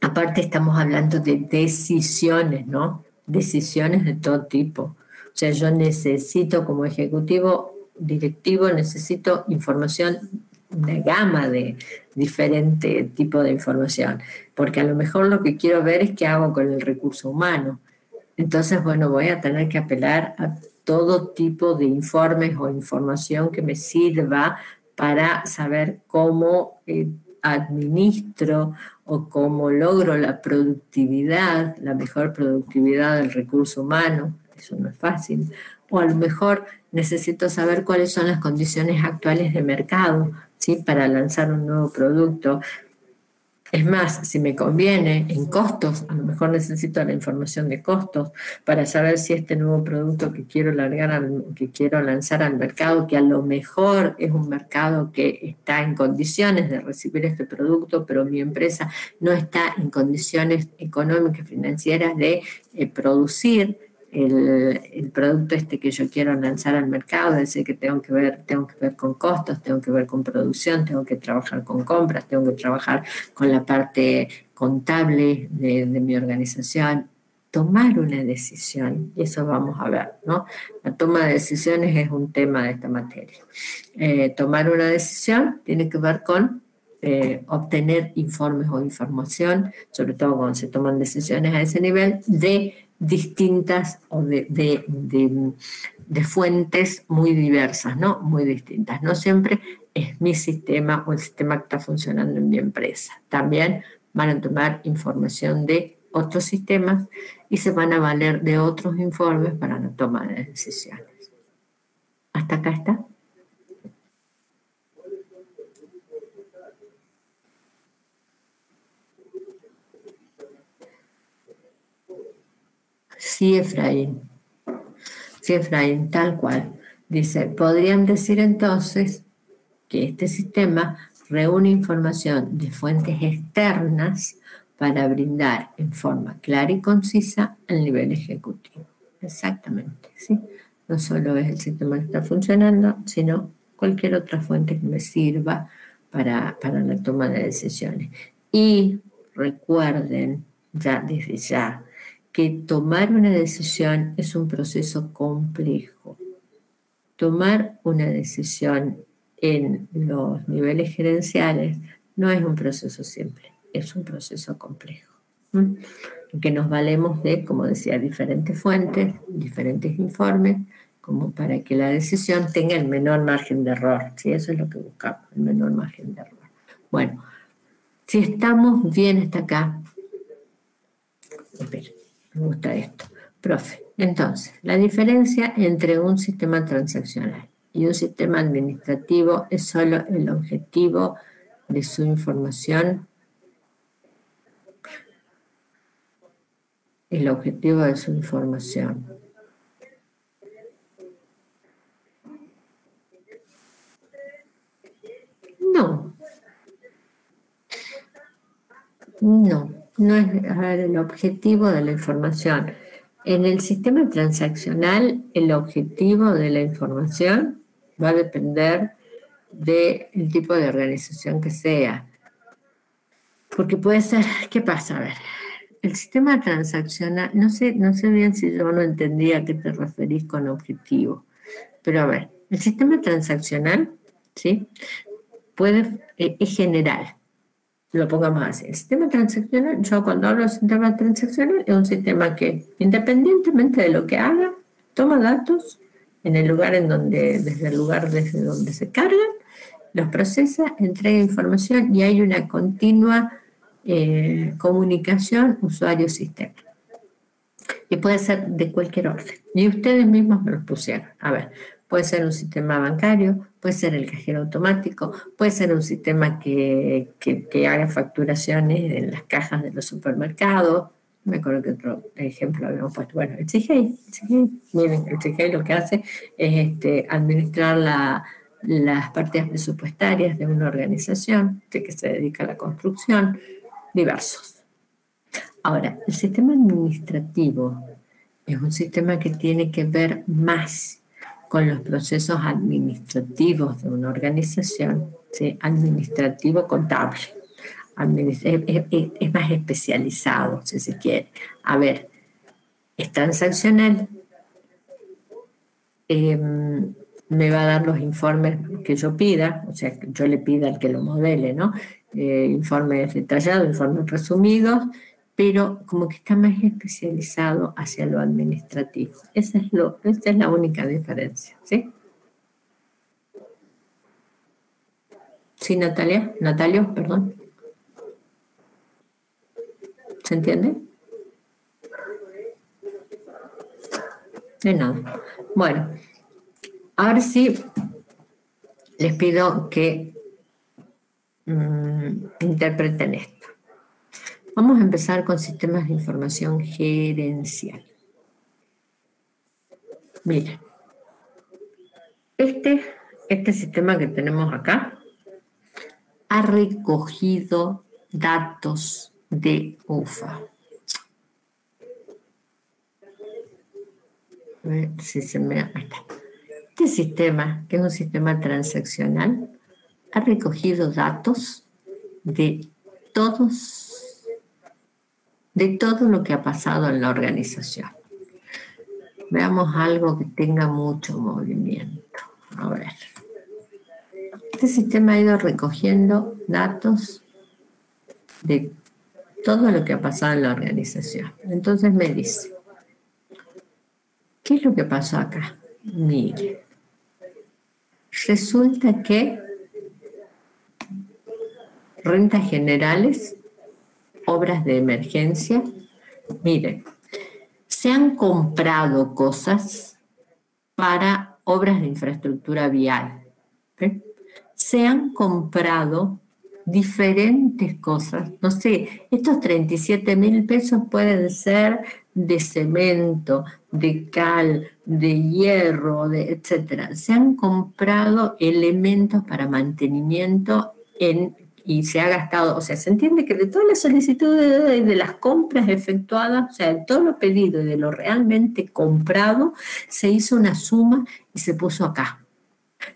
Aparte estamos hablando de decisiones, ¿no? Decisiones de todo tipo. O sea, yo necesito como ejecutivo directivo, necesito información, una gama de diferente tipo de información, porque a lo mejor lo que quiero ver es qué hago con el recurso humano. Entonces, bueno, voy a tener que apelar a todo tipo de informes o información que me sirva para saber cómo eh, administro o cómo logro la productividad, la mejor productividad del recurso humano. Eso no es fácil. O a lo mejor necesito saber cuáles son las condiciones actuales de mercado ¿sí? para lanzar un nuevo producto. Es más, si me conviene en costos, a lo mejor necesito la información de costos para saber si este nuevo producto que quiero largar, que quiero lanzar al mercado, que a lo mejor es un mercado que está en condiciones de recibir este producto, pero mi empresa no está en condiciones económicas, financieras de eh, producir el, producto este que yo quiero lanzar al mercado, es decir, que tengo que ver, tengo que ver con costos, tengo que ver con producción, tengo que trabajar con compras, tengo que trabajar con la parte contable de, mi organización, tomar una decisión, y eso vamos a ver, ¿no? La toma de decisiones es un tema de esta materia. Eh, tomar una decisión tiene que ver con eh, obtener informes o información, sobre todo cuando se toman decisiones a ese nivel, de distintas o de, de, fuentes muy diversas, ¿no? Muy distintas. No siempre es mi sistema o el sistema que está funcionando en mi empresa. También van a tomar información de otros sistemas y se van a valer de otros informes para la toma de decisiones. ¿Hasta acá está? Sí, Efraín. Sí, Efraín, tal cual. Dice, podrían decir entonces que este sistema reúne información de fuentes externas para brindar en forma clara y concisa el nivel ejecutivo. Exactamente, ¿sí? No solo es el sistema que está funcionando, sino cualquier otra fuente que me sirva para, para la toma de decisiones. Y recuerden, ya desde ya, que tomar una decisión es un proceso complejo. Tomar una decisión en los niveles gerenciales no es un proceso simple, es un proceso complejo. Que nos valemos de, como decía, diferentes fuentes, diferentes informes, como para que la decisión tenga el menor margen de error. ¿sí? Eso es lo que buscamos, el menor margen de error. Bueno, si estamos bien hasta acá, espera me gusta esto. Profe, Entonces, la diferencia entre un sistema transaccional y un sistema administrativo es solo el objetivo de su información, el objetivo de su información. No. No, no es el objetivo de la información. En el sistema transaccional, el objetivo de la información va a depender del tipo de organización que sea. Porque puede ser, ¿qué pasa? A ver, el sistema transaccional, no sé, no sé bien si yo no entendía a qué te referís con objetivo, pero a ver, el sistema transaccional, ¿sí? Puede, eh, es general, lo pongamos así. El sistema transaccional, yo cuando hablo de sistema transaccional, es un sistema que, independientemente de lo que haga, toma datos en el lugar en donde, desde el lugar desde donde se cargan, los procesa, entrega información y hay una continua eh, comunicación usuario-sistema. Y puede ser de cualquier orden. Y ustedes mismos me lo pusieron. A ver, puede ser un sistema bancario, puede ser el cajero automático, puede ser un sistema que, haga facturaciones en las cajas de los supermercados. Me acuerdo que otro ejemplo habíamos puesto. Bueno, el CGI, miren, el CGI lo que hace es este, administrar las partidas presupuestarias de una organización que se dedica a la construcción, diversos. Ahora, el sistema administrativo es un sistema que tiene que ver más con los procesos administrativos de una organización, administrativo contable. es, más especializado, si se quiere. A ver, es transaccional, em, me va a dar los informes que yo pida, o sea, yo le pida al que lo modele, ¿no? Eh, informes detallados, informes resumidos, pero como que está más especializado hacia lo administrativo. Esa es, lo, esa es la única diferencia, ¿sí? Sí, Natalia, Natalio, perdón. ¿Se entiende? De nada. Bueno, ahora sí les pido que mm, interpreten esto. Vamos a empezar con sistemas de información gerencial. Miren, este, este sistema que tenemos acá ha recogido datos de UFA. A ver si se me... Este sistema, que es un sistema transaccional, ha recogido datos de todos de todo lo que ha pasado en la organización. Veamos algo que tenga mucho movimiento. A ver. Este sistema ha ido recogiendo datos de todo lo que ha pasado en la organización. Entonces me dice, ¿qué es lo que pasó acá? Mire, resulta que rentas generales obras de emergencia. Miren, se han comprado cosas para obras de infraestructura vial. Se han comprado diferentes cosas. No sé, estos 37 mil pesos pueden ser de cemento, de cal, de hierro, de, etc. Se han comprado elementos para mantenimiento en y se ha gastado, o sea, se entiende que de todas las solicitudes de las compras efectuadas, o sea, de todo lo pedido y de lo realmente comprado, se hizo una suma y se puso acá.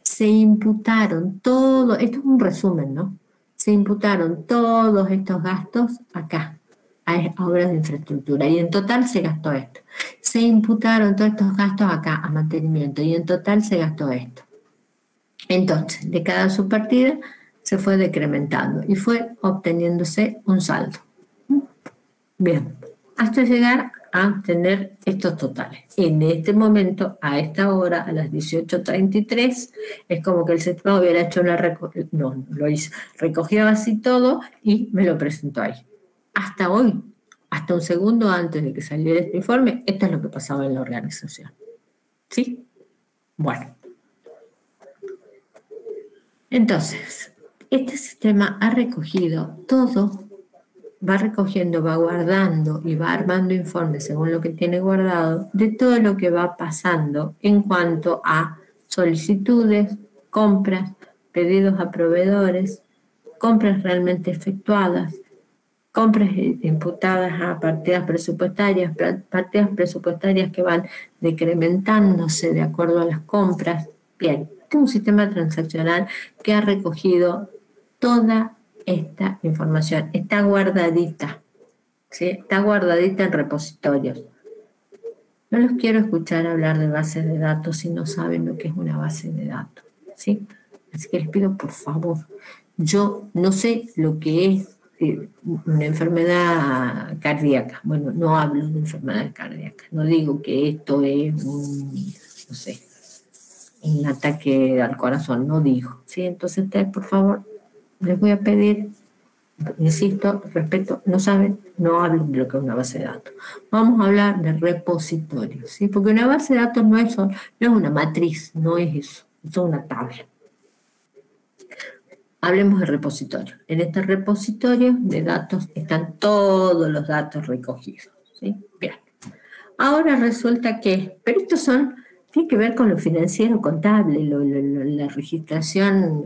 Se imputaron todo, esto es un resumen, ¿no? Se imputaron todos estos gastos acá, a obras de infraestructura, y en total se gastó esto. Se imputaron todos estos gastos acá a mantenimiento, y en total se gastó esto. Entonces, de cada subpartida, se fue decrementando y fue obteniéndose un saldo. Bien, hasta llegar a tener estos totales. En este momento, a esta hora, a las 18.33, es como que el sistema hubiera hecho una... No, lo hizo. Recogió así todo y me lo presentó ahí. Hasta hoy, hasta un segundo antes de que saliera este informe, esto es lo que pasaba en la organización. ¿Sí? Bueno. Entonces, este sistema ha recogido todo, va recogiendo, va guardando y va armando informes según lo que tiene guardado de todo lo que va pasando en cuanto a solicitudes, compras, pedidos a proveedores, compras realmente efectuadas, compras imputadas a partidas presupuestarias, partidas presupuestarias que van decrementándose de acuerdo a las compras. Bien, es un sistema transaccional que ha recogido toda esta información. Está guardadita, ¿sí? está guardadita en repositorios. No los quiero escuchar hablar de bases de datos si no saben lo que es una base de datos. ¿sí? Así que les pido por favor, yo no sé lo que es una enfermedad cardíaca. Bueno, no hablo de enfermedad cardíaca, no digo que esto es un, no sé, un ataque al corazón, no digo. ¿sí? Entonces por favor, les voy a pedir, insisto, respeto, no saben, no hablen de lo que es una base de datos. Vamos a hablar de repositorios, ¿sí? porque una base de datos no es, no es una matriz, no es eso, es una tabla. Hablemos de repositorio. En este repositorio de datos están todos los datos recogidos. ¿sí? Bien. Ahora resulta que, pero estos son, tiene que ver con lo financiero contable, la registración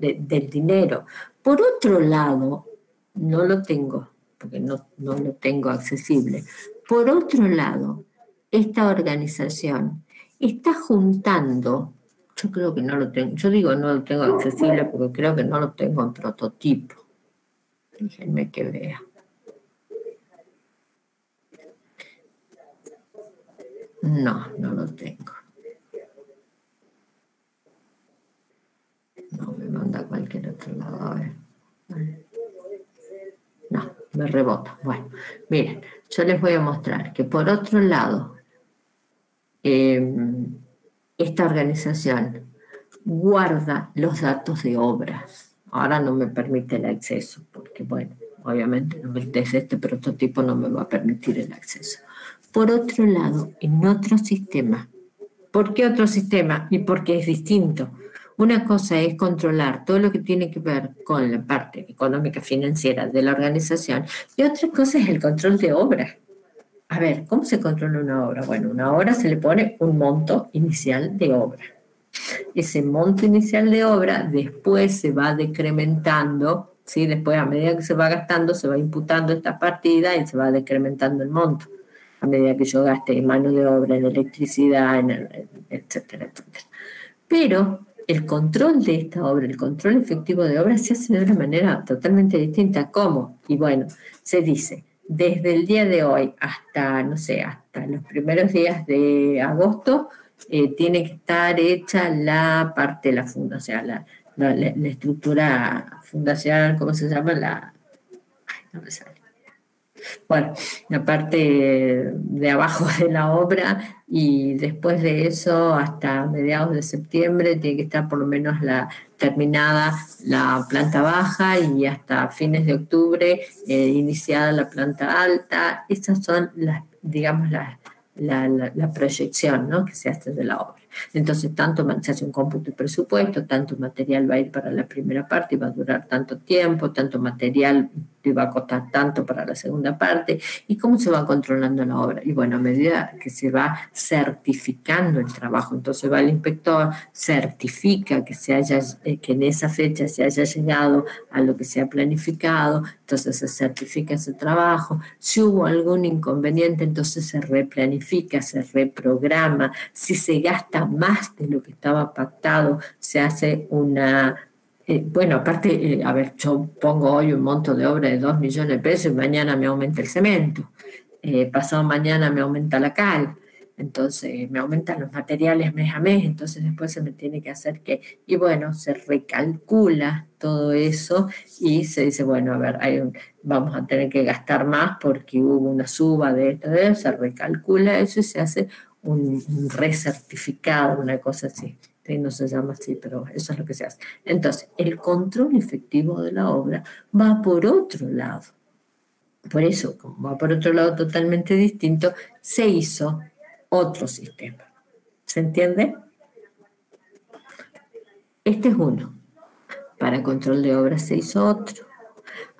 del dinero. Por otro lado, no lo tengo, porque no, no lo tengo accesible. Por otro lado, esta organización está juntando yo creo que no lo tengo. Yo digo no lo tengo accesible porque creo que no lo tengo en prototipo. Déjenme que vea. No, no lo tengo. No, me manda a cualquier otro lado. A ver. No, me rebota. Bueno, miren, yo les voy a mostrar que por otro lado, eh, esta organización guarda los datos de obras. Ahora no me permite el acceso, porque bueno, obviamente desde este prototipo no me va a permitir el acceso. Por otro lado, en otro sistema, ¿por qué otro sistema? Y porque es distinto. Una cosa es controlar todo lo que tiene que ver con la parte económica financiera de la organización y otra cosa es el control de obras. A ver, ¿cómo se controla una obra? Bueno, una obra se le pone un monto inicial de obra. Ese monto inicial de obra después se va decrementando, ¿sí? después a medida que se va gastando se va imputando esta partida y se va decrementando el monto. A medida que yo gaste en mano de obra, en electricidad, en etcétera, etcétera. Pero el control de esta obra, el control efectivo de obra se hace de una manera totalmente distinta. ¿Cómo? Y bueno, se dice, desde el día de hoy hasta, no sé, hasta los primeros días de agosto, eh, tiene que estar hecha la parte de la fundación, o sea, la, la, estructura fundacional, ¿cómo se llama? La, ay, no me sale. Bueno, la parte de abajo de la obra y después de eso hasta mediados de septiembre tiene que estar por lo menos la, terminada la planta baja y hasta fines de octubre eh, iniciada la planta alta. Estas son las, digamos, la, la, proyección ¿no? que se hace de la obra. Entonces, tanto se hace un cómputo de presupuesto, tanto material va a ir para la primera parte y va a durar tanto tiempo, tanto material te va a costar tanto para la segunda parte, y cómo se va controlando la obra. Y bueno, a medida que se va certificando el trabajo, entonces va el inspector, certifica que, se haya, eh, que en esa fecha se haya llegado a lo que se ha planificado, entonces se certifica ese trabajo. Si hubo algún inconveniente, entonces se replanifica, se reprograma. Si se gasta más de lo que estaba pactado, se hace una eh, bueno, aparte, eh, a ver, yo pongo hoy un monto de obra de 2 millones de pesos y mañana me aumenta el cemento, eh, pasado mañana me aumenta la cal, entonces me aumentan los materiales mes a mes, entonces después se me tiene que hacer que, y bueno, se recalcula todo eso y se dice, bueno, a ver, hay vamos a tener que gastar más porque hubo una suba de esto, de eso, se recalcula eso y se hace un, un recertificado, una cosa así no se llama así, pero eso es lo que se hace. Entonces, el control efectivo de la obra va por otro lado. por eso, como va por otro lado totalmente distinto, se hizo otro sistema. ¿Se entiende? Este es uno. Para control de obras se hizo otro.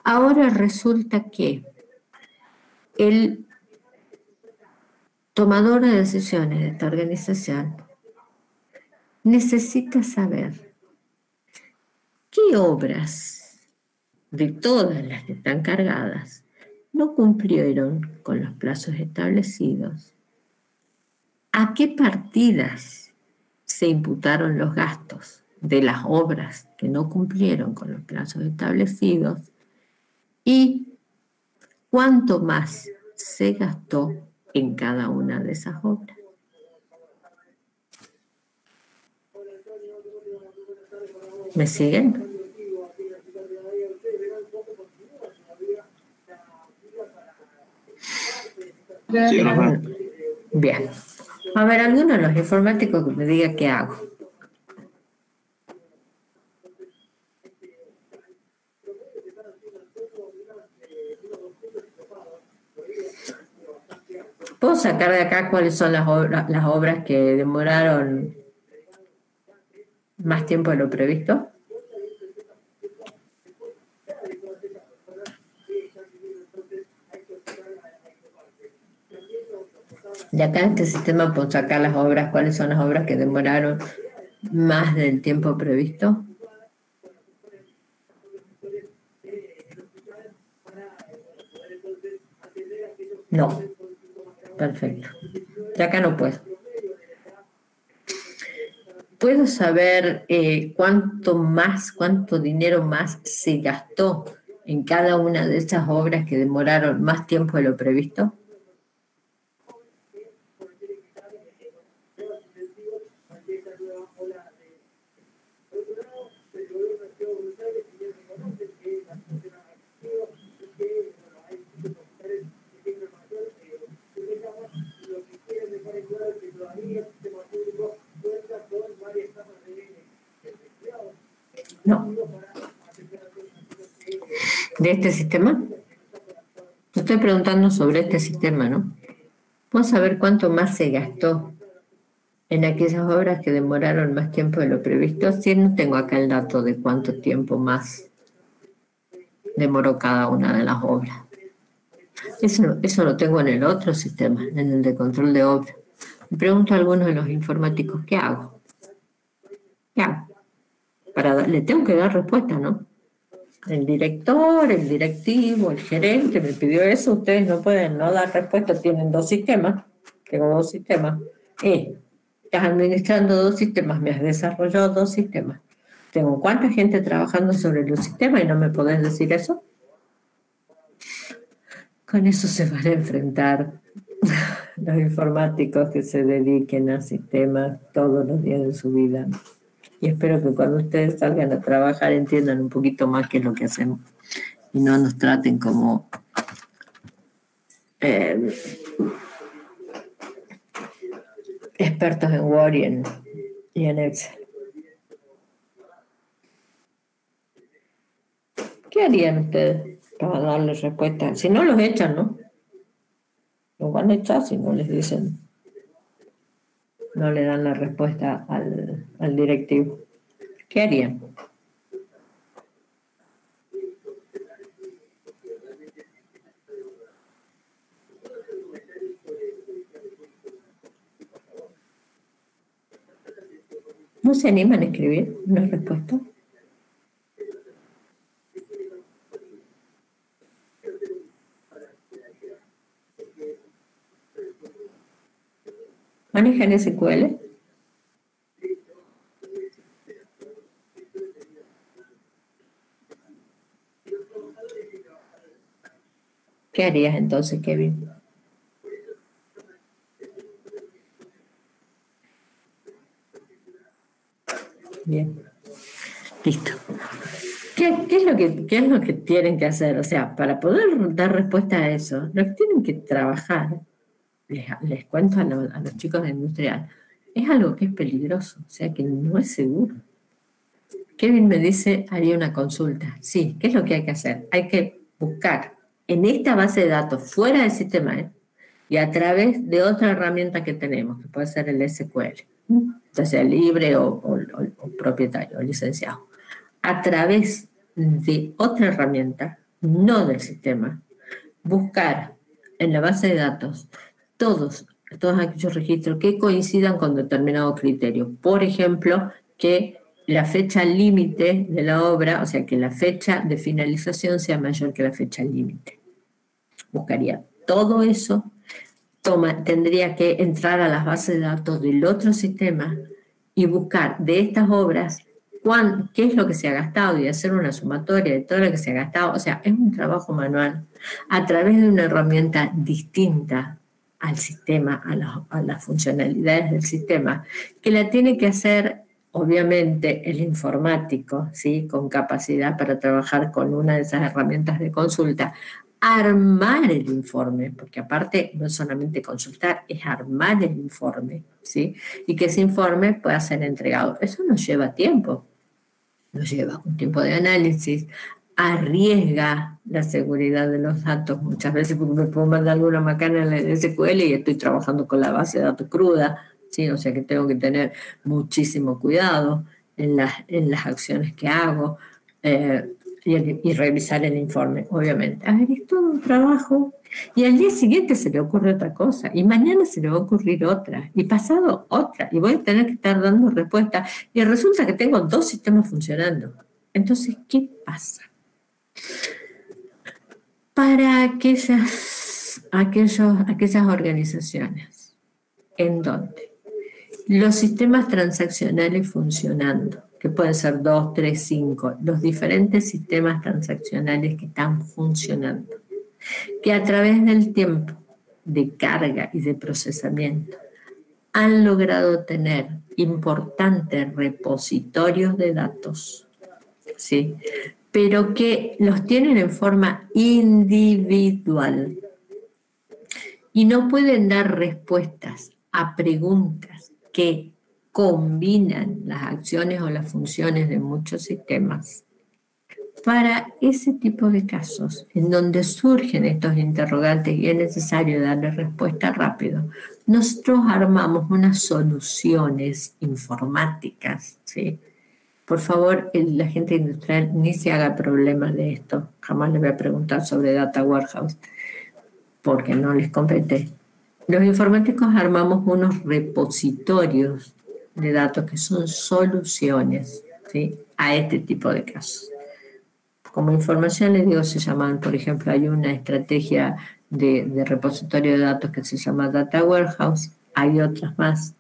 Ahora resulta que el tomador de decisiones de esta organización necesita saber qué obras de todas las que están cargadas no cumplieron con los plazos establecidos, a qué partidas se imputaron los gastos de las obras que no cumplieron con los plazos establecidos y cuánto más se gastó en cada una de esas obras. ¿Me siguen? Bien. A ver, alguno de los informáticos que me diga qué hago. ¿Puedo sacar de acá cuáles son las obras, las obras que demoraron más tiempo de lo previsto? De acá en este sistema puedo sacar las obras, cuáles son las obras que demoraron más del tiempo previsto. No. Perfecto. De acá no puedo. ¿Puedo saber eh, cuánto más, cuánto dinero más se gastó en cada una de esas obras que demoraron más tiempo de lo previsto? No. ¿De este sistema? Estoy preguntando sobre este sistema, ¿no? Vamos a saber cuánto más se gastó en aquellas obras que demoraron más tiempo de lo previsto. Si no tengo acá el dato de cuánto tiempo más demoró cada una de las obras. Eso, eso lo tengo en el otro sistema, en el de control de obra. Me pregunto a algunos de los informáticos, ¿qué hago? ¿Qué hago? Le tengo que dar respuesta, ¿no? El director, el directivo, el gerente me pidió eso, ustedes no pueden no dar respuesta, tienen dos sistemas, tengo dos sistemas. Eh, estás administrando dos sistemas, me has desarrollado dos sistemas. Tengo cuánta gente trabajando sobre los sistemas y no me podés decir eso. Con eso se van a enfrentar los informáticos que se dediquen a sistemas todos los días de su vida. Y espero que cuando ustedes salgan a trabajar entiendan un poquito más qué es lo que hacemos y no nos traten como eh, expertos en Word y en, y en Excel. ¿Qué harían ustedes para darles respuesta? Si no los echan, ¿no? Los van a echar si no les dicen, no le dan la respuesta al, al directivo. ¿Qué harían? ¿No se animan a escribir una respuesta? ¿Manejan SQL? ¿Qué harías entonces, Kevin? Bien. Listo. ¿Qué, es lo que, ¿Qué es lo que tienen que hacer? O sea, para poder dar respuesta a eso, lo tienen que trabajar les, cuento a, los chicos de industrial, es algo que es peligroso, o sea que no es seguro. Kevin me dice, haría una consulta. Sí, ¿qué es lo que hay que hacer? Hay que buscar en esta base de datos fuera del sistema ¿eh? y a través de otra herramienta que tenemos, que puede ser el SQL, ya sea libre o, o propietario o licenciado, a través de otra herramienta, no del sistema, buscar en la base de datos todos, todos aquellos registros que coincidan con determinado criterio. Por ejemplo, que la fecha límite de la obra, o sea, que la fecha de finalización sea mayor que la fecha límite. Buscaría todo eso, tendría que entrar a las bases de datos del otro sistema y buscar de estas obras qué es lo que se ha gastado y hacer una sumatoria de todo lo que se ha gastado. O sea, es un trabajo manual a través de una herramienta distinta al sistema, a, las funcionalidades del sistema, que la tiene que hacer obviamente el informático, ¿sí? con capacidad para trabajar con una de esas herramientas de consulta, armar el informe, porque aparte no es solamente consultar, es armar el informe, ¿sí? Y que ese informe pueda ser entregado. Eso nos lleva tiempo, nos lleva un tiempo de análisis, arriesga la seguridad de los datos muchas veces porque me puedo mandar alguna macana en el SQL y estoy trabajando con la base de datos cruda, ¿sí? o sea que tengo que tener muchísimo cuidado en las, en las acciones que hago eh, y, revisar el informe, obviamente. A ver, es todo un trabajo y al día siguiente se le ocurre otra cosa y mañana se le va a ocurrir otra y pasado otra y voy a tener que estar dando respuesta y resulta que tengo dos sistemas funcionando. Entonces, ¿qué pasa? Para aquellas, aquellos, aquellas organizaciones en donde los sistemas transaccionales funcionando, que pueden ser dos, tres, cinco, los diferentes sistemas transaccionales que están funcionando, que a través del tiempo de carga y de procesamiento han logrado tener importantes repositorios de datos, ¿sí? Pero que los tienen en forma individual y no pueden dar respuestas a preguntas que combinan las acciones o las funciones de muchos sistemas. Para ese tipo de casos, en donde surgen estos interrogantes y es necesario darle respuesta rápido, nosotros armamos unas soluciones informáticas, ¿sí? Por favor, la gente industrial ni se haga problemas de esto. Jamás le voy a preguntar sobre Data Warehouse porque no les compete. Los informáticos armamos unos repositorios de datos que son soluciones a este tipo de casos. Como información les digo, se llaman, por ejemplo, hay una estrategia de repositorio de datos que se llama Data Warehouse, hay otras más.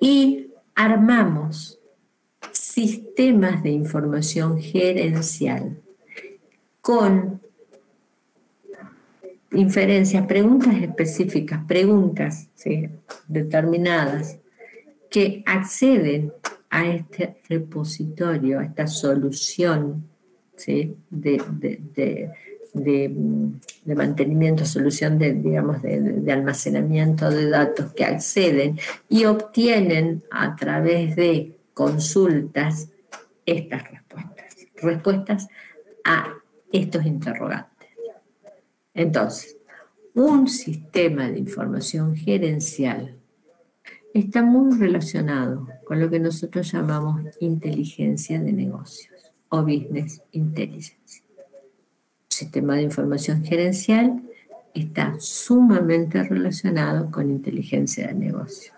Y armamos sistemas de información gerencial con inferencias, preguntas específicas, preguntas determinadas que acceden a este repositorio, a esta solución de, mantenimiento, solución de, digamos, de, almacenamiento de datos que acceden y obtienen a través de consultas estas respuestas, respuestas a estos interrogantes. Entonces, un sistema de información gerencial está muy relacionado con lo que nosotros llamamos inteligencia de negocios o business intelligence. Un sistema de información gerencial está sumamente relacionado con inteligencia de negocios.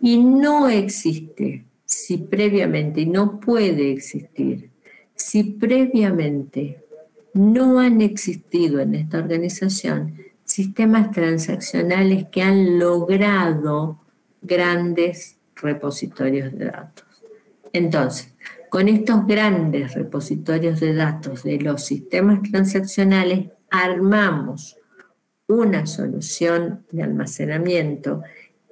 Y no existe si previamente, no puede existir, si previamente no han existido en esta organización sistemas transaccionales que han logrado grandes repositorios de datos. Entonces, con estos grandes repositorios de datos de los sistemas transaccionales, armamos una solución de almacenamiento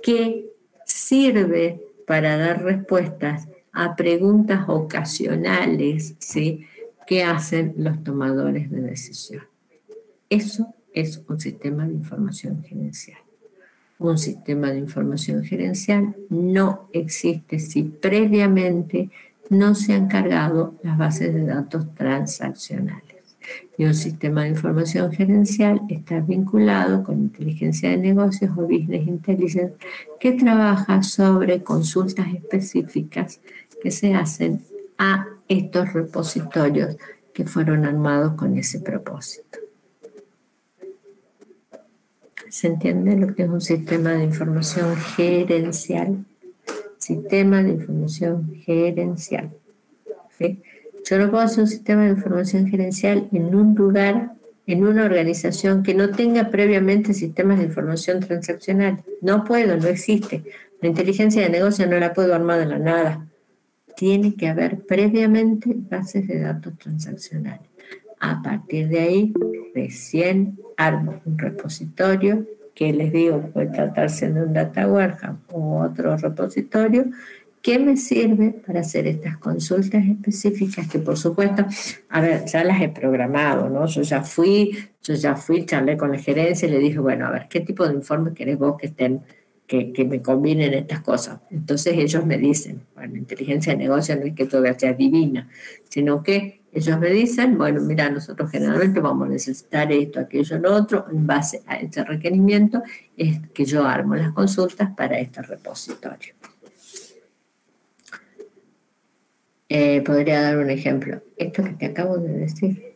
que sirve para dar respuestas a preguntas ocasionales ¿sí? que hacen los tomadores de decisión. Eso es un sistema de información gerencial. Un sistema de información gerencial no existe si previamente no se han cargado las bases de datos transaccionales. Y un sistema de información gerencial está vinculado con inteligencia de negocios o business intelligence que trabaja sobre consultas específicas que se hacen a estos repositorios que fueron armados con ese propósito. ¿Se entiende lo que es un sistema de información gerencial? Sistema de información gerencial. Yo no puedo hacer un sistema de información gerencial en un lugar, en una organización que no tenga previamente sistemas de información transaccional. No puedo, no existe. La inteligencia de negocio no la puedo armar de la nada. Tiene que haber previamente bases de datos transaccionales. A partir de ahí, recién armo un repositorio que les digo puede tratarse de un data warehouse u otro repositorio ¿Qué me sirve para hacer estas consultas específicas? Que por supuesto, a ver, ya las he programado, ¿no? Yo ya fui, yo ya fui, charlé con la gerencia y le dije, bueno, a ver, ¿qué tipo de informes querés vos que estén, que, que me combinen estas cosas? Entonces ellos me dicen, bueno, inteligencia de negocio no es que todo sea divina, sino que ellos me dicen, bueno, mira, nosotros generalmente vamos a necesitar esto, aquello, lo otro, en base a este requerimiento es que yo armo las consultas para este repositorio. Eh, podría dar un ejemplo. Esto que te acabo de decir.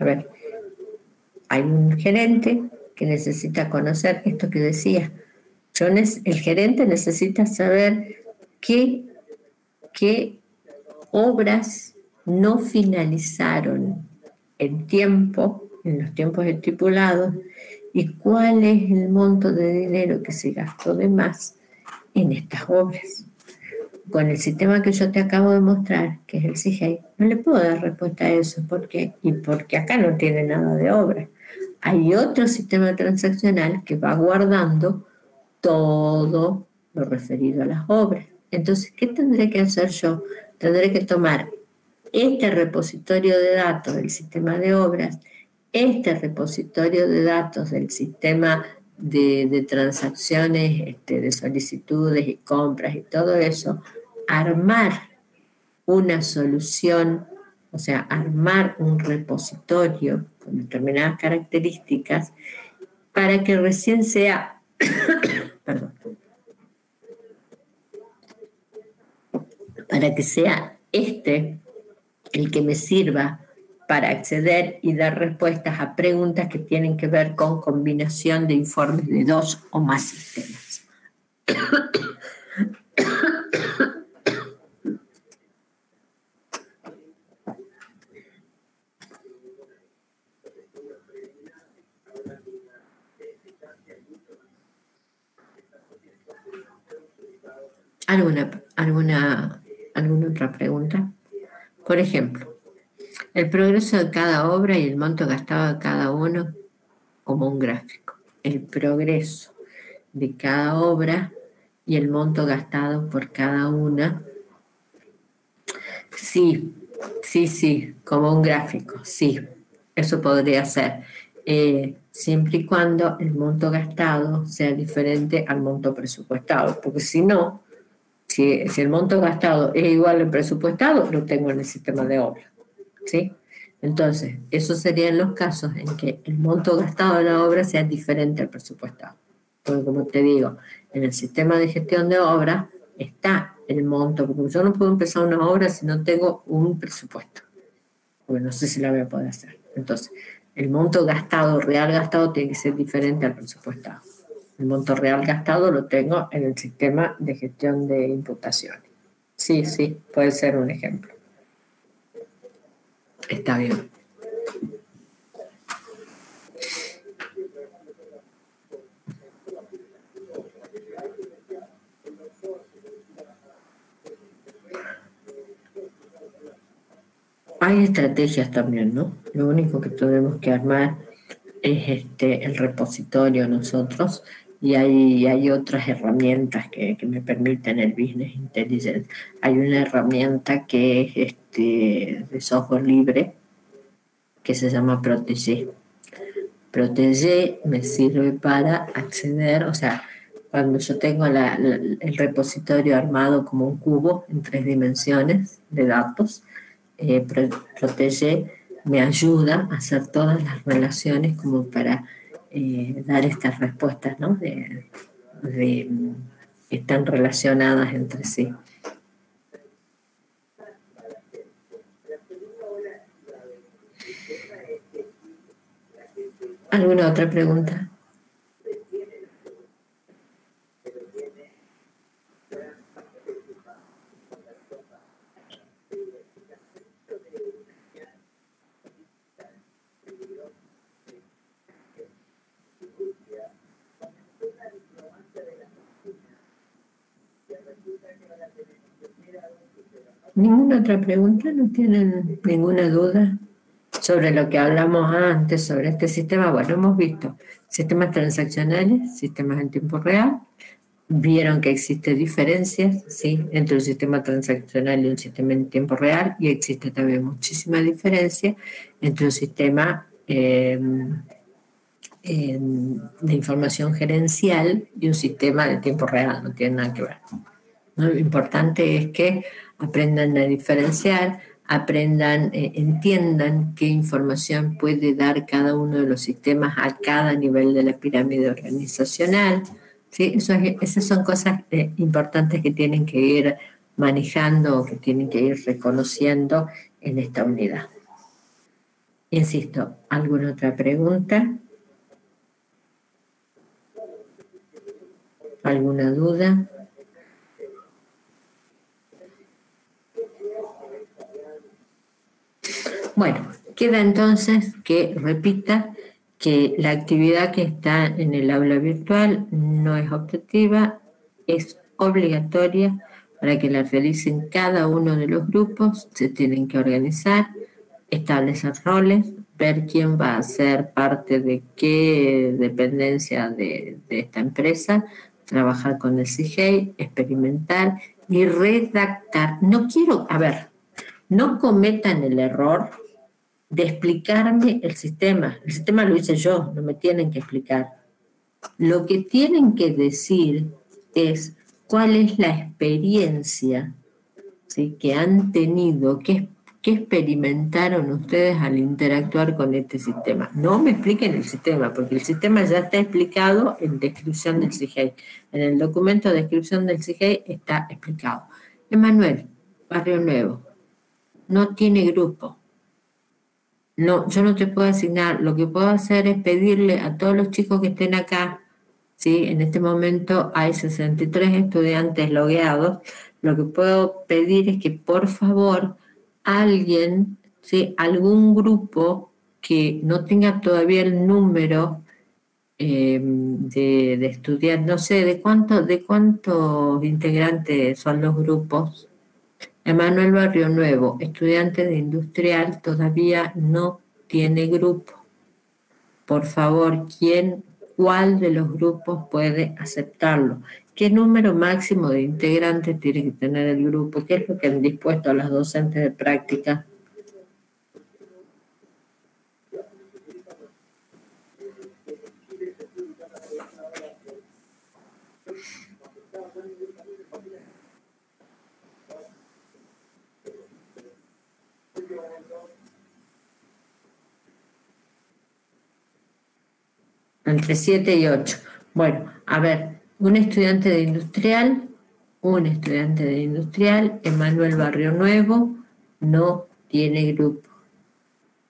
A ver, hay un gerente que necesita conocer esto que decía. Yo el gerente necesita saber qué, qué obras no finalizaron en tiempo, en los tiempos estipulados, y cuál es el monto de dinero que se gastó de más en estas obras con el sistema que yo te acabo de mostrar, que es el CIGEI, no le puedo dar respuesta a eso. ¿Por qué? Y porque acá no tiene nada de obra. Hay otro sistema transaccional que va guardando todo lo referido a las obras. Entonces, ¿qué tendré que hacer yo? Tendré que tomar este repositorio de datos del sistema de obras, este repositorio de datos del sistema de, transacciones, este, de solicitudes y compras y todo eso, armar una solución, o sea, armar un repositorio con determinadas características para que recién sea, perdón, para que sea este el que me sirva para acceder y dar respuestas a preguntas que tienen que ver con combinación de informes de dos o más sistemas. ¿Alguna, alguna, ¿Alguna otra pregunta? Por ejemplo, el progreso de cada obra y el monto gastado de cada uno como un gráfico. El progreso de cada obra y el monto gastado por cada una. Sí, sí, sí, como un gráfico, sí, eso podría ser. Eh, siempre y cuando el monto gastado sea diferente al monto presupuestado, porque si no, si, el monto gastado es igual al presupuestado, lo tengo en el sistema de obra. ¿sí? Entonces, esos serían los casos en que el monto gastado en la obra sea diferente al presupuestado. Porque como te digo, en el sistema de gestión de obra está el monto, porque yo no puedo empezar una obra si no tengo un presupuesto, porque no sé si la voy a poder hacer. Entonces, el monto gastado, real gastado, tiene que ser diferente al presupuestado. El monto real gastado lo tengo en el sistema de gestión de imputaciones. Sí, sí, puede ser un ejemplo. Está bien. Hay estrategias también, ¿no? Lo único que tenemos que armar es este, el repositorio nosotros y hay, hay otras herramientas que, me permiten el Business Intelligence. Hay una herramienta que es este, de software libre que se llama Protege. Protege me sirve para acceder, o sea, cuando yo tengo el repositorio armado como un cubo en tres dimensiones de datos, eh, Protege me ayuda a hacer todas las relaciones como para eh, dar estas respuestas, ¿no? De, de, están relacionadas entre sí. ¿Alguna otra pregunta? ¿Ninguna otra pregunta? ¿No tienen ninguna duda? sobre lo que hablamos antes, sobre este sistema. Bueno, hemos visto sistemas transaccionales, sistemas en tiempo real. Vieron que existe diferencias ¿sí? entre un sistema transaccional y un sistema en tiempo real y existe también muchísima diferencia entre un sistema em, em, de información gerencial y un sistema de tiempo real. No tiene nada que ver. Lo importante es que aprendan a diferenciar, aprendan, eh, entiendan qué información puede dar cada uno de los sistemas a cada nivel de la pirámide organizacional. ¿sí? esas son cosas eh, importantes que tienen que ir manejando o que tienen que ir reconociendo en esta unidad. Insisto, ¿alguna otra pregunta? ¿Alguna duda? Bueno, queda entonces que repita que la actividad que está en el aula virtual no es optativa, es obligatoria para que la realicen cada uno de los grupos, se tienen que organizar, establecer roles, ver quién va a ser parte de qué dependencia de, esta empresa, trabajar con el CIGEI, experimentar y redactar. No quiero, a ver, no cometan el error de explicarme el sistema. El sistema lo hice yo, no me tienen que explicar. Lo que tienen que decir es cuál es la experiencia que han tenido, qué, qué experimentaron ustedes al interactuar con este sistema. No me expliquen el sistema, porque el sistema ya está explicado en descripción del CIGEI. En el documento de descripción del CIGEI está explicado. Emanuel, Barrio Nuevo, no tiene grupo no, yo no te puedo asignar. Lo que puedo hacer es pedirle a todos los chicos que estén acá, ¿sí? En este momento hay 63 estudiantes logueados. Lo que puedo pedir es que por favor alguien, ¿sí? Algún grupo que no tenga todavía el número em, de, de, estudiantes, no sé, de cuánto, de cuántos integrantes son los grupos, Emanuel Barrio Nuevo, estudiante de industrial, todavía no tiene grupo. Por favor, ¿quién, cuál de los grupos puede aceptarlo? ¿Qué número máximo de integrantes tiene que tener el grupo? ¿Qué es lo que han dispuesto a las docentes de práctica? Entre 7 y 8. Bueno, a ver, un estudiante de industrial, un estudiante de industrial, Emanuel Barrio Nuevo, no tiene grupo.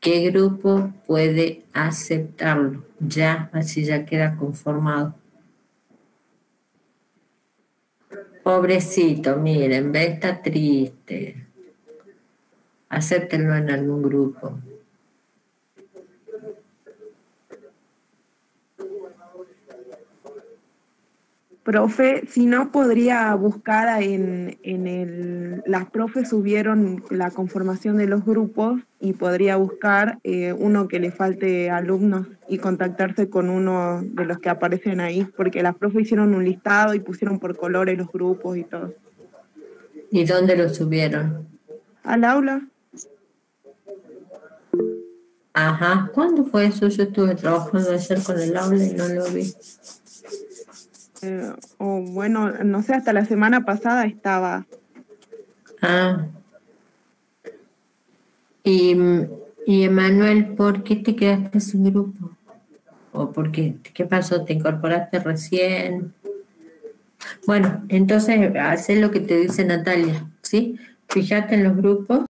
¿Qué grupo puede aceptarlo? Ya, así ya queda conformado. Pobrecito, miren, ve, está triste. Acéptenlo en algún grupo. Profe, si no podría buscar en, el, las profes subieron la conformación de los grupos y podría buscar eh, uno que le falte alumnos y contactarse con uno de los que aparecen ahí, porque las profes hicieron un listado y pusieron por colores los grupos y todo. ¿Y dónde lo subieron? Al aula. Ajá, ¿cuándo fue eso? Yo estuve trabajando ayer con el aula y no lo vi. Eh, o bueno, no sé, hasta la semana pasada estaba. Ah. Y Y Emanuel, ¿por qué te quedaste sin grupo? ¿O por qué? ¿Qué pasó? ¿Te incorporaste recién? Bueno, entonces haz lo que te dice Natalia, ¿sí? Fíjate en los grupos